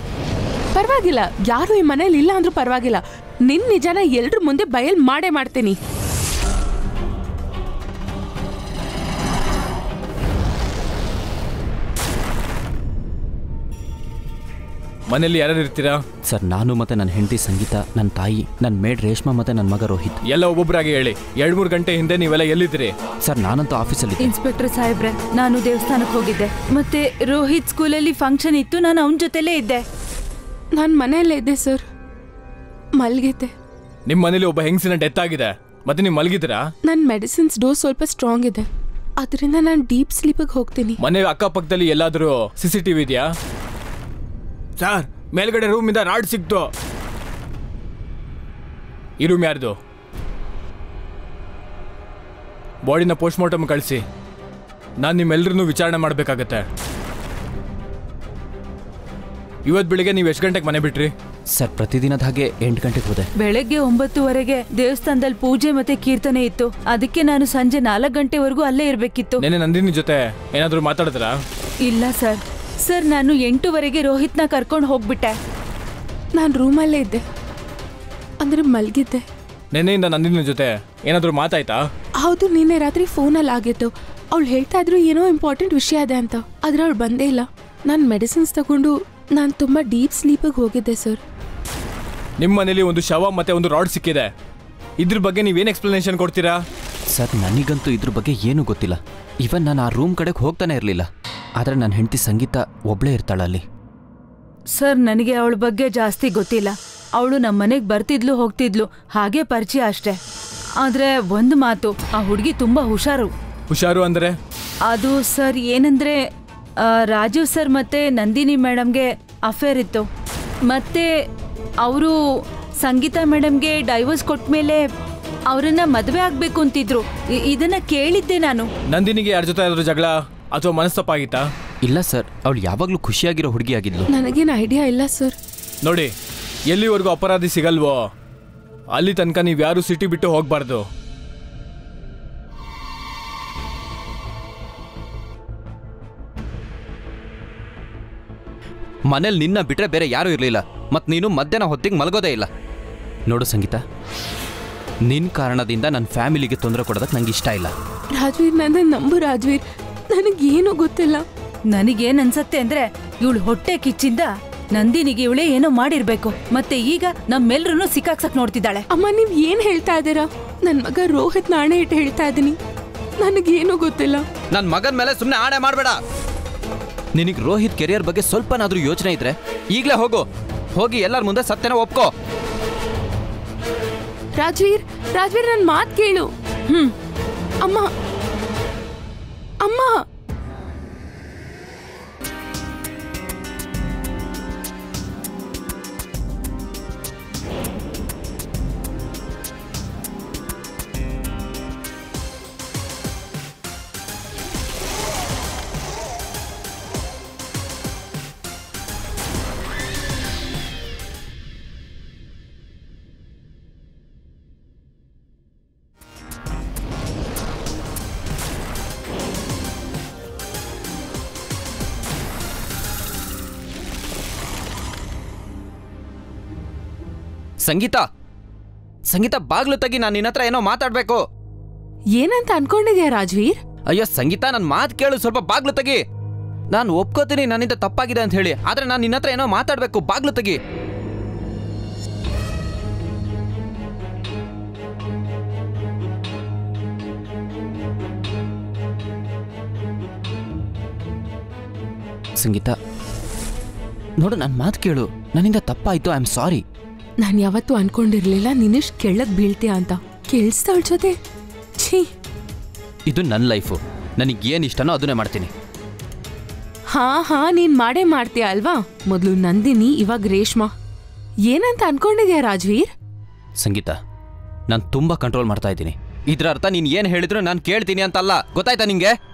ಪರವಾಗಿಲ್ಲ. ಯಾರು ಈ ಮನೇಲಿ ಇಲ್ಲ ಅಂದ್ರೂ ಪರವಾಗಿಲ್ಲ. ನಿನ್ ನಿಜಾನ ಎಲ್ರ ಮುಂದೆ ಬಯಲ್ ಮಾಡೇ ಮಾಡ್ತೀನಿ. ಮನೇಲಿ ಯಾರು ಇರ್ತೀರಾ? ಸರ್ ನಾನು ಮತ್ತೆ ನನ್ನ ಹೆಂಡತಿ ಸಂಗೀತ ನನ್ನ ತಾಯಿ ನನ್ನ ಮೇಡ್ ರೇಷ್ಮಾ ಮತ್ತು ನನ್ನ ಮಗ ರೋಹಿತ್. ಎಲ್ಲ ಒಬ್ಬೊಬ್ಬರಾಗಿ ಹೇಳಿ. ಎರಡ್ ಮೂರು ಗಂಟೆ ಹಿಂದೆ ನೀವೆಲ್ಲ ಎಲ್ಲಿದ್ದೀರಿ? ಸರ್ ನಾನಂತೂ ಆಫೀಸಲ್ಲಿ ಇನ್ಸ್ಪೆಕ್ಟರ್ ಸಾಹೇಬ್ರೆ ನಾನು ದೇವಸ್ಥಾನಕ್ಕೆ ಹೋಗಿದ್ದೆ. ಮತ್ತೆ ರೋಹಿತ್ ಸ್ಕೂಲಲ್ಲಿ ಫಂಕ್ಷನ್ ಇತ್ತು ನಾನು ಅವನ ಜೊತೆಲೇ ಇದ್ದೆ. ನಾನು ಮನೆಯಲ್ಲೇ ಇದ್ದೆ ಸರ್. ಮಲ್ಗಿದ್ದೆ. ನಿಮ್ಮ ಮನೇಲಿ ಒಬ್ಬ ಹೆಂಗಸಿನ ಡೆತ್ ಆಗಿದೆ. ಮತ್ತೆ ನೀವು ಮಲಗಿದ್ರಾ ನನ್ನ ಮೆಡಿಸಿನ್ಸ್ ಡೋಸ್ ಸ್ವಲ್ಪ ಸ್ಟ್ರಾಂಗ್ ಇದೆ. ಅದರಿಂದ ನಾನು ಡೀಪ್ ಸ್ಲೀಪಿಗೆ ಹೋಗ್ತೀನಿ. ಮನೆ ಅಕ್ಕಪಕ್ಕದಲ್ಲಿ ಎಲ್ಲಾದರೂ ಸಿ ಸಿ ಟಿವಿ ಇದೆಯಾ? ಸರ್ ಮೇಲ್ಗಡೆ ರೂಮಿಂದ ರಾಡ್ ಸಿಕ್ತು. ಈ ರೂಮ್ ಯಾರ್ದು? ಬಾಡಿನ ಪೋಸ್ಟ್ ಮಾರ್ಟಮ್ ಕಳಿಸಿ. ನಾನು ನಿಮ್ಮೆಲ್ಲರನ್ನೂ ವಿಚಾರಣೆ ಮಾಡಬೇಕಾಗತ್ತೆ. ಇವತ್ತು ಬೆಳಿಗ್ಗೆ ನೀವು ಎಷ್ಟು ಗಂಟೆಗೆ ಮನೆ ಬಿಟ್ರಿ? ಸರ್ ಪ್ರತಿದಿನದ ಹಾಗೆ ಎಂಟು ಗಂಟೆಗೆ ಹೋದೆ. ಬೆಳಗ್ಗೆ ಒಂಬತ್ತುವರೆಗೆ ದೇವಸ್ಥಾನದಲ್ಲಿ ಪೂಜೆ ಮತ್ತೆ ಕೀರ್ತನೆ ಇತ್ತು. ಅದಕ್ಕೆ ನಾನು ಸಂಜೆ ನಾಲ್ಕು ಗಂಟೆವರೆಗೂ ಅಲ್ಲೇ ಇರಬೇಕಿತ್ತು. ನೆನೆ ನಂದಿನಿ ಜೊತೆ ಏನಾದರೂ ಮಾತಾಡಿದ್ರಾ? ಇಲ್ಲ ಸರ್. ಸರ್ ನಾನು ಎಂಟುವರೆಗೆ ರೋಹಿತ್ನ ಕರ್ಕೊಂಡು ಹೋಗ್ಬಿಟ್ಟೆ. ನಾನು ರೂಮಲ್ಲೇ ಇದ್ದೆ. ಅಂದ್ರೆ ಮಲಗಿದ್ದೆ. ನಿನ್ನೆಯಿಂದ ನಂದಿನ ಜೊತೆ ಏನಾದರೂ ಮಾತಾಯ್ತಾ? ಹೌದು ನಿನ್ನೆ ರಾತ್ರಿ ಫೋನಲ್ಲಿ ಆಗಿತ್ತು. ಅವಳು ಹೇಳ್ತಾ ಇದ್ರು ಏನೋ ಇಂಪಾರ್ಟೆಂಟ್ ವಿಷಯ ಇದೆ ಅಂತ. ಆದ್ರೆ ಅವಳು ಬಂದೇ ಇಲ್ಲ. ನಾನು ಮೆಡಿಸಿನ್ಸ್ ತಗೊಂಡು ನಾನು ತುಂಬ ಡೀಪ್ ಸ್ಲೀಪಿಗೆ ಹೋಗಿದ್ದೆ ಸರ್. ನಿಮ್ಮ ಮನೇಲಿ ಒಂದು ಶವ ಮತ್ತೆ ಒಂದು ರಾಡ್ ಸಿಕ್ಕಿದೆ. ಇದ್ರ ಬಗ್ಗೆ ನೀವೇನು ಎಕ್ಸ್ಪ್ಲನೇಷನ್ ಕೊಡ್ತೀರಾ? ಸರ್ ನನಗಂತೂ ಇದ್ರ ಬಗ್ಗೆ ಏನೂ ಗೊತ್ತಿಲ್ಲ. ಇವನ್ ನಾನು ಆ ರೂಮ್ ಕಡೆಗೆ ಹೋಗ್ತಾನೆ ಇರಲಿಲ್ಲ. ಆದರೆ ನನ್ನ ಹೆಂಡತಿ ಸಂಗೀತ ಒಬ್ಳೇ ಇರ್ತಾಳಲ್ಲಿ ಸರ್ ನನಗೆ ಅವಳ ಬಗ್ಗೆ ಜಾಸ್ತಿ ಗೊತ್ತಿಲ್ಲ. ಅವಳು ನಮ್ಮ ಮನೆಗೆ ಬರ್ತಿದ್ಲು ಹೋಗ್ತಿದ್ಲು ಹಾಗೆ ಪರಿಚಯ ಅಷ್ಟೇ. ಆದ್ರೆ ಒಂದು ಮಾತು ಆ ಹುಡುಗಿ ತುಂಬಾ ಹುಷಾರು. ಹುಷಾರು ಅಂದರೆ? ಅದು ಸರ್ ಏನಂದ್ರೆ ರಾಜೀವ್ ಸರ್ ಮತ್ತೆ ನಂದಿನಿ ಮೇಡಮ್ಗೆ ಅಫೇರ್ ಇತ್ತು. ಮತ್ತೆ ಅವರು ಸಂಗೀತ ಮೇಡಮ್ಗೆ ಡೈವರ್ಸ್ ಕೊಟ್ಮೇಲೆ ಅವರನ್ನ ಮದುವೆ ಆಗ್ಬೇಕು ಅಂತಿದ್ರು. ಇದನ್ನ ಕೇಳಿದ್ದೆ ನಾನು. ನಂದಿನಿಗೆ ಯಾರ ಜೊತೆ ಆದರೂ ಜಗಳ? ಅಥವಾ ಮನಸ್ತಪ್ಪಾಗಿತ್ತ ಇಲ್ಲ ಸರ್ ಅವಳು ಯಾವಾಗಲೂ ಖುಷಿಯಾಗಿರೋ ಹುಡುಗಿಯಾಗಿದ್ಲು. ನನಗೇನು ಐಡಿಯಾ ಇಲ್ಲ ಸರ್. ನೋಡಿ ಎಲ್ಲಿವರೆಗೂ ಅಪರಾಧಿ ಸಿಗಲ್ವೋ ಅಲ್ಲಿ ತನಕ ನೀವು ಯಾರು ಸಿಟಿ ಬಿಟ್ಟು ಹೋಗ್ಬಾರ್ದು. ಮನೇಲಿ ನಿನ್ನ ಬಿಟ್ರೆ ಬೇರೆ ಯಾರೂ ಇರಲಿಲ್ಲ ಮತ್ತು ನೀನು ಮಧ್ಯಾಹ್ನ ಹೊತ್ತಿಗೆ ಮಲಗೋದೇ ಇಲ್ಲ. ನೋಡು ಸಂಗೀತ ನಿನ್ನ ಕಾರಣದಿಂದ ನನ್ನ ಫ್ಯಾಮಿಲಿಗೆ ತೊಂದರೆ ಕೊಡೋದಕ್ಕೆ ನಂಗೆ ಇಷ್ಟ ಇಲ್ಲ. ರಾಜ್ವೀರ್ ನನ್ನ ನಂಬು ರಾಜ್ವೀರ್. ನನಗೇನು ಗೊತ್ತಿಲ್ಲ. ನನಗೇನ್ ಅನ್ಸತ್ತೆ ಅಂದ್ರೆ ಇವಳು ಹೊಟ್ಟೆ ಕಿಚ್ಚಿಂದ ನಂದಿನಿಗೆ ಇವಳೇ ಏನೋ ಮಾಡಿರ್ಬೇಕು. ಮತ್ತೆ ಈಗ ನಮ್ಮೆಲ್ರೂ ಸಿಕ್ಕಾಕ್ಸಕ್ ನೋಡ್ತಿದ್ದಾಳೆ. ಅಮ್ಮ ನೀವ್ ಏನ್ ಹೇಳ್ತಾ ಇದ್ದೀರಾ? ನನ್ ಮಗ ರೋಹಿತ್ ನಾಣೆ ಇಟ್ಟು ಹೇಳ್ತಾ ಇದೀನಿ ನನಗೇನು ಗೊತ್ತಿಲ್ಲ. ನನ್ನ ಮಗನ ಮೇಲೆ ಸುಮ್ಮನೆ ಆಣೆ ಮಾಡಬೇಡ. ನಿನಗೆ ರೋಹಿತ್ ಕೆರಿಯರ್ ಬಗ್ಗೆ ಸ್ವಲ್ಪನಾದ್ರೂ ಯೋಚನೆ ಇದ್ರೆ ಈಗಲೇ ಹೋಗು. ಹೋಗಿ ಎಲ್ಲರ ಮುಂದೆ ಸತ್ಯನ ಒಪ್ಕೋ. ರಾಜ್ವೀರ್ ರಾಜ್ವೀರ್ ನನ್ ಮಾತ್ ಕೇಳು. ಹ್ಮ್. ಅಮ್ಮ ಅಮ್ಮ ಸಂಗೀತ? ಸಂಗೀತ ಬಾಗ್ಲು ತಗಿ ನಾನು ನಿನ್ನ ಹತ್ರ ಏನೋ ಮಾತಾಡ್ಬೇಕು. ಏನಂತ ಅನ್ಕೊಂಡಿದ್ಯಾ ರಾಜ್ವೀರ್? ಅಯ್ಯೋ ಸಂಗೀತ ನನ್ನ ಮಾತು ಕೇಳು ಸ್ವಲ್ಪ ಬಾಗ್ಲು ತಗಿ. ನಾನು ಒಪ್ಕೋತೀನಿ ನನ್ನಿಂದ ತಪ್ಪಾಗಿದೆ ಅಂತ ಹೇಳಿ ಆದ್ರೆ ನಾನು ನಿನ್ನ ಹತ್ರ ಏನೋ ಮಾತಾಡ್ಬೇಕು ಬಾಗ್ಲು ತಗಿ. ಸಂಗೀತ ನೋಡು ನನ್ನ ಮಾತು ಕೇಳು ನನ್ನಿಂದ ತಪ್ಪಾಯ್ತು ಐ ಆಮ್ ಸಾರಿ. ನಾನ್ ಯಾವತ್ತೂ ಅನ್ಕೊಂಡಿರ್ಲಿಲ್ಲ ನೀನಿಷ್ಟ್ ಕೆಳಗ್ ಬೀಳ್ತೀಯ ಅಂತ. ಕೇಳಿಸ್ತಾಳ ಜೊತೆ. ಛೀ. ಇದು ನನ್ನ ಲೈಫು. ನನಗೆ ಏನು ಇಷ್ಟನೋ ಅದನ್ನೇ ಮಾಡ್ತೀನಿ. ಹಾ ಹಾ ನೀನ್ ಮಾಡೇ ಮಾಡ್ತೀಯ ಅಲ್ವಾ? ಮೊದಲು ನಂದಿನಿ ಇವಾಗ ರೇಷ್ಮಾ. ಏನಂತ ಅನ್ಕೊಂಡಿದ್ಯಾ ರಾಜ್ವೀರ್? ಸಂಗೀತ ನಾನು ತುಂಬ ಕಂಟ್ರೋಲ್ ಮಾಡ್ತಾ ಇದ್ದೀನಿ. ಇದ್ರ ಅರ್ಥ ನೀನು ಏನು ಹೇಳಿದ್ರು ನಾನು ಕೇಳ್ತೀನಿ ಅಂತಲ್ಲ. ಗೊತ್ತಾಯ್ತಾ ನಿಂಗೆ?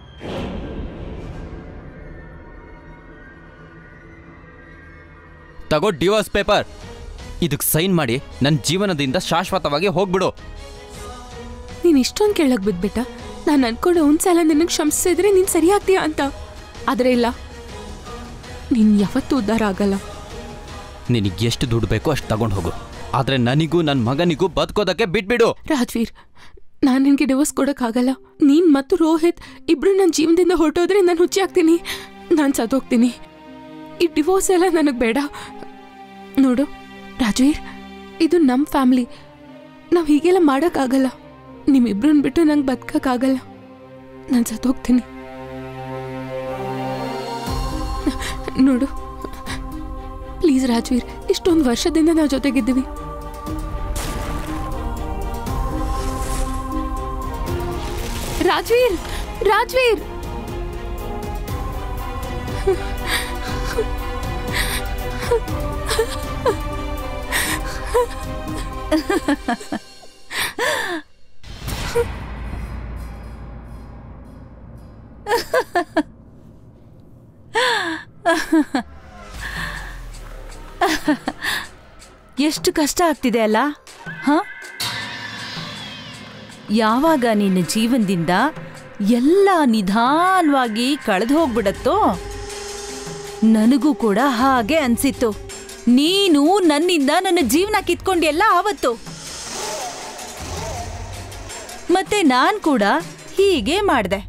ತಗೋ ಡಿವೋರ್ಸ್ ಪೇಪರ್. ಇದಕ್ಕೆ ಸೈನ್ ಮಾಡಿ ನನ್ನ ಜೀವನದಿಂದ ಶಾಶ್ವತವಾಗಿ ಹೋಗ್ಬಿಡು. ನೀನು ಇಷ್ಟೊಂದು ಕೇಳಕ್ ಬಿದ್ಬಿಟ್ಟ ನಾನು ಅನ್ಕೊಂಡೆ ಒಂದ್ಸಲ ನಿನಗೆ ಕ್ಷಮಿಸಿದ್ರೆ ನೀನ್ ಆಗ್ತೀಯ ಅಂತ. ಆದ್ರೆ ಇಲ್ಲ. ನೀನ್ ಯಾವತ್ತೂ ಉದ್ಧಾರ ಆಗಲ್ಲ. ನಿನಗೆ ಎಷ್ಟು ದುಡ್ಡು ಬೇಕೋ ಅಷ್ಟು ತಗೊಂಡು ಹೋಗು. ಆದರೆ ನನಗೂ ನನ್ನ ಮಗನಿಗೂ ಬದುಕೋದಕ್ಕೆ ಬಿಟ್ಬಿಡು. ರಾಜ್ವೀರ್ ನಾನು ನಿನಗೆ ಡಿವೋರ್ಸ್ ಕೊಡೋಕ್ಕಾಗಲ್ಲ ನೀನ್ ಮತ್ತು ರೋಹಿತ್ ಇಬ್ರು ನನ್ನ ಜೀವನದಿಂದ ಹೊರಟೋದ್ರೆ ನಾನು ಹುಚ್ಚಿ ಆಗ್ತೀನಿ ನಾನು ಸತ್ತೋಗ್ತೀನಿ. ಈ ಡಿವೋರ್ಸ್ ಎಲ್ಲ ನನಗೆ ಬೇಡ. ನೋಡು. ರಾಜ್ವೀರ್ ಇದು ನಮ್ಮ ಫ್ಯಾಮ್ಲಿ. ನಾವು ಹೀಗೆಲ್ಲ ಮಾಡೋಕ್ಕಾಗಲ್ಲ. ನಿಮ್ಮಿಬ್ರನ್ನ ಬಿಟ್ಟು ನಂಗೆ ಬದುಕೋಕ್ಕಾಗಲ್ಲ. ನಾನು ಸತ್ತೋಗ್ತೀನಿ. ನೋಡು, ಪ್ಲೀಸ್ ರಾಜವೀರ್, ಇಷ್ಟೊಂದು ವರ್ಷದಿಂದ ನಾವು ಜೊತೆಗಿದ್ದೀವಿ. ರಾಜವೀರ್, ರಾಜ್ವೀರ್! ಎಷ್ಟು ಕಷ್ಟ ಆಗ್ತಿದೆ ಅಲ್ಲ? ಹ? ಯಾವಾಗ ನಿನ್ನ ಜೀವನದಿಂದ ಎಲ್ಲ ನಿಧಾನವಾಗಿ ಕಳೆದು ಹೋಗ್ಬಿಡತ್ತೋ ನನಗೂ ಕೂಡ ಹಾಗೆ ಅನ್ಸಿತ್ತು. ನೀನು ನನ್ನಿಂದ ನನ್ನ ಜೀವನ ಕಿತ್ಕೊಂಡೆಲ್ಲ ಆವತ್ತು. ಮತ್ತೆ ನಾನ್ ಕೂಡ ಹೀಗೆ ಮಾಡ್ದೆ.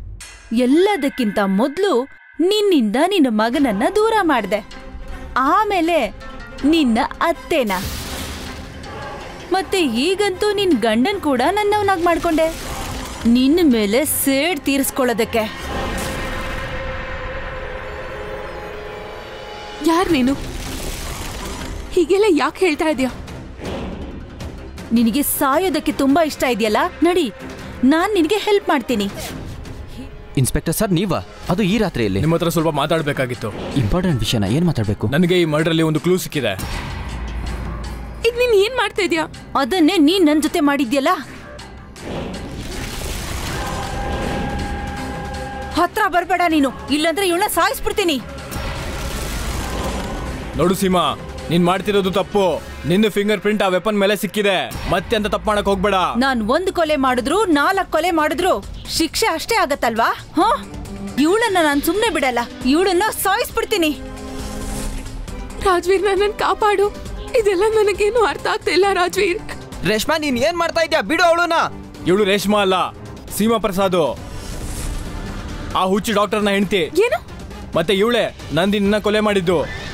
ಎಲ್ಲದಕ್ಕಿಂತ ಮೊದಲು ನಿನ್ನಿಂದ ನಿನ್ನ ಮಗನನ್ನ ದೂರ ಮಾಡ್ದೆ. ಆಮೇಲೆ ನಿನ್ನ ಅತ್ತೆನ. ಮತ್ತೆ ಈಗಂತೂ ನಿನ್ ಗಂಡನ್ ಕೂಡ ನನ್ನವನಾಗ್ ಮಾಡ್ಕೊಂಡೆ. ನಿನ್ನ ಮೇಲೆ ಸೇಡ್ ತೀರಿಸ್ಕೊಳ್ಳೋದಕ್ಕೆ. ಯಾರು ನೀನು? ಹೀಗೆಲ್ಲ ಯಾಕೆ ಹೇಳ್ತಾ ಇದೆಯಾ? ನಿನಗೆ ಸಾಯೋದಕ್ಕೆ ತುಂಬಾ ಇಷ್ಟ ಇದೆಯಲ್ಲ? ನಡಿ ನಾನ್ ನಿನಗೆ ಹೆಲ್ಪ್ ಮಾಡ್ತೀನಿ. ಇನ್ಸ್ಪೆಕ್ಟರ್ ಸರ್ ನೀವಾ? ಅದು ಈ ರಾತ್ರಿಯಲ್ಲಿ. ನಿಮ್ಮ ಹತ್ರ ಸ್ವಲ್ಪ ಮಾತಾಡಬೇಕಾಗಿತ್ತು. ಇಂಪಾರ್ಟೆಂಟ್ ವಿಷಯನ ಏನು ಮಾತಾಡಬೇಕು? ನನಗೆ ಈ ಮರ್ಡ್ರಲ್ಲಿ ಒಂದು ಕ್ಲೂ ಸಿಕ್ಕಿದೆ. ಈಗ ನೀನ್ ಏನ್ ಮಾಡ್ತಾ ಇದೀಯಾ? ಅದನ್ನೇ ನೀನ್ ನನ್ ಜೊತೆ ಮಾಡಿದ್ಯಲ್ಲ? ಹತ್ರ ಬರಬೇಡ ನೀನು. ಇಲ್ಲಂದ್ರೆ ಇವಳನ್ನ ಸಾಯಿಸ್ಬಿಡ್ತೀನಿ. ನೋಡು ಸೀಮಾ ನೀನ್ ಮಾಡ್ತಿರೋದು ತಪ್ಪು. ನಿನ್ನ ಫಿಂಗರ್ ಪ್ರಿಂಟ್ ಆ ವೆಪನ್ ಮೇಲೆ ಸಿಕ್ಕಿದೆ. ಮತ್ತೆ ಅಂತ ತಪ್ಪು ಮಾಡಕ್ ಹೋಗ್ಬೇಡ. ನಾನ್ ಒಂದ್ ಕೊಲೆ ಮಾಡಿದ್ರು ನಾಲ್ಕ್ ಕೊಲೆ ಮಾಡಿದ್ರು. ಶಿಕ್ಷೆ ಅಷ್ಟೇ ಆಗತ್ತಲ್ವಾ? ಹ? ಇವಳನ್ನ ನಾನ್ ಸುಮ್ನೆ ಬಿಡಲ್ಲ. ಇವಳನ್ನ ಸಾಯಿಸ್ಬಿಡ್ತೀನಿ. ರಾಜ್ವೀರ್ ನನ್ನ ಕಾಪಾಡು. ಇದೆಲ್ಲ ನನಗೇನು ಅರ್ಥ ಆಗ್ತಿಲ್ಲ ಇಲ್ಲ ರಾಜ್ವೀರ್. ರೇಷ್ಮಾ ನೀನ್ ಏನ್ ಮಾಡ್ತಾ ಇದ್ಯಾ? ಬಿಡು ಅವಳನ್ನ. ಇವಳು ರೇಷ್ಮಾ ಅಲ್ಲ ಸೀಮಾ ಪ್ರಸಾದ್. ಆ ಹುಚ್ಚಿ ಡಾಕ್ಟರ್ನ ಹೆಂಡತಿ. ಏನು? ಮತ್ತೆ ಇವಳೆ ನಂದಿನ ನಿನ್ನ ಕೊಲೆ ಮಾಡಿದ್ದು.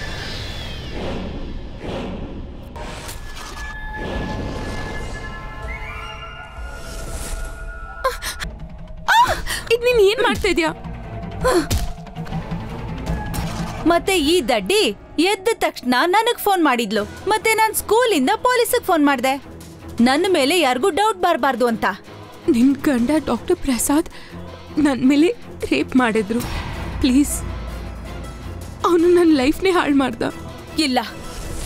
ಇದು ನೀನ್ ಏನ್ ಮಾಡ್ತಾ ಇದ್ಯಾ? ಮತ್ತೆ ಈ ದಡ್ಡಿ ಎದ್ದ ತಕ್ಷಣ ನನಗ್ ಫೋನ್ ಮಾಡಿದ್ಲು. ಮತ್ತೆ ನಾನ್ ಸ್ಕೂಲಿಂದ ಪೊಲೀಸಿಗೆ ಫೋನ್ ಮಾಡ್ದೆ. ನನ್ನ ಮೇಲೆ ಯಾರಿಗೂ ಡೌಟ್ ಬರಬಾರ್ದು ಅಂತ. ನಿನ್ ಗಂಡ ಡಾಕ್ಟರ್ ಪ್ರಸಾದ್ ನನ್ನ ಮೇಲೆ ರೇಪ್ ಮಾಡಿದ್ರು. ಪ್ಲೀಸ್. ಅವನು ನನ್ನ ಲೈಫ್ನೇ ಹಾಳು ಮಾಡ್ದ. ಇಲ್ಲ.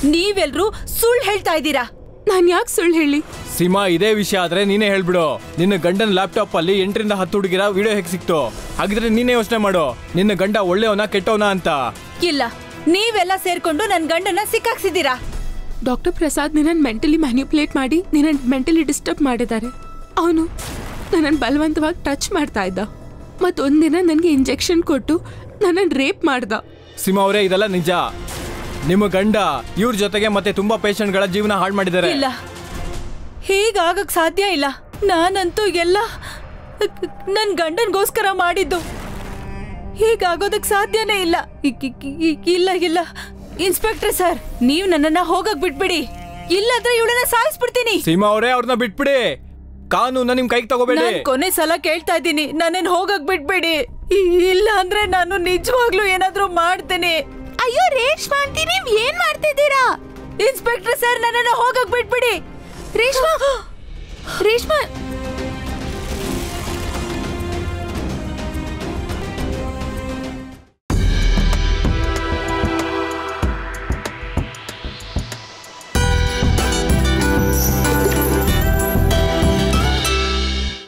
ನೀವೆಲ್ರೂ ಸುಳ್ಳು ಹೇಳ್ತಾ ಇದ್ದೀರಾ? ನಾನು ಯಾಕೆ ಸುಳ್ಳು ಹೇಳಿ? ಸೀಮಾ ಇದೇ ವಿಷಯ ಆದ್ರೆ ನೀನೇ ಹೇಳ್ಬಿಡು. ನಿನ್ನ ಗಂಡನ ಲ್ಯಾಪ್ಟಾಪ್ ಅಲ್ಲಿ ಎಂಟರಿಂದ ಹತ್ತು ಹುಡುಗಿರ ವಿಡಿಯೋ ಹೇಗೆ ಸಿಕ್ತು? ಹಾಗಿದ್ರೆ ನೀನೇ ಯೋಚನೆ ಮಾಡು. ನಿನ್ನ ಗಂಡ ಒಳ್ಳೆಯವನ ಕೆಟ್ಟವನ ಅಂತ. ಇಲ್ಲ. ನೀವೆಲ್ಲ ಸೇರ್ಕೊಂಡು ನನ್ ಗಂಡನ ಸಿಕ್ಕಾಕ್ಸಿದ್ದೀರಾ? ಡಾಕ್ಟರ್ ಪ್ರಸಾದ್ ನಿನ್ನನ್ನು ಮೆಂಟಲಿ ಮ್ಯಾನಿಪುಲೇಟ್ ಮಾಡಿ ನಿನ್ನನ್ನು ಮೆಂಟಲಿ ಡಿಸ್ಟರ್ಬ್ ಮಾಡಿದ್ದಾರೆ. ಅವನು ನನ್ನನ್ನು ಬಲವಂತವಾಗಿ ಟಚ್ ಮಾಡ್ತಾ ಇದ್ದ. ಮತ್ತೊಂದಿನ ನನಗೆ ಇಂಜೆಕ್ಷನ್ ಕೊಟ್ಟು ನನ್ನನ್ನು ರೇಪ್ ಮಾಡ್ದ. ಸಿಮಾ ಅವರೇ ಇದೆಲ್ಲ ನಿಜ. ನಿಮ್ಮ ಗಂಡ ಇವ್ರ ಜೊತೆಗೆ ಮತ್ತೆ ತುಂಬಾ ಪೇಷಂಟ್ಗಳ ಜೀವನ ಹಾಳು ಮಾಡಿದ್ದಾರೆ. ಇಲ್ಲ. ಹೀಗಾಗಕ್ ಸಾಧ್ಯ ಇಲ್ಲ. ನಾನಂತೂ ಎಲ್ಲ ನನ್ ಗಂಡನ್ಗೋಸ್ಕರ ಮಾಡಿದ್ದು. ಹೀಗಾಗೋದಕ್ ಸಾಧ್ಯನೇ ಇಲ್ಲ. ಇಲ್ಲ ಇಲ್ಲ. ಇನ್ಸ್ಪೆಕ್ಟರ್ ಸರ್ ನೀವ್ ನನ್ನನ್ನ ಹೋಗಕ್ ಬಿಟ್ಬಿಡಿ. ಇಲ್ಲಾಂದ್ರೆ ಇವಳನ್ನ ಸಾಯಿಸ್ಬಿಡ್ತೀನಿ. ಸೀಮಾ ಅವರೇ ಅವ್ರನ್ನ ಬಿಟ್ಬಿಡಿ. ಕಾನೂನ ನಿಮ್ ಕೈಗೆ ತಗೋಬೇಡಿ. ಕೊನೆ ಸಲ ಕೇಳ್ತಾ ಇದ್ದೀನಿ. ನನ್ನನ್ನು ಹೋಗಕ್ ಬಿಟ್ಬಿಡಿ. ಇಲ್ಲ ಅಂದ್ರೆ ನಾನು ನಿಜವಾಗ್ಲೂ ಏನಾದ್ರೂ ಮಾಡ್ತೇನೆ. ಅಯ್ಯೋ ರೇಷ್ಮಾ ಆಂಟಿ ನೀವ್ ಏನ್ ಮಾಡ್ತಿದ್ದೀರಾ? ಇನ್ಸ್ಪೆಕ್ಟರ್ ಸರ್ ನನ್ನನ್ನು ಹೋಗಕ್ ಬಿಟ್ಬಿಡಿ. ರೇಷ್ಮಾ ರೇಷ್ಮಾ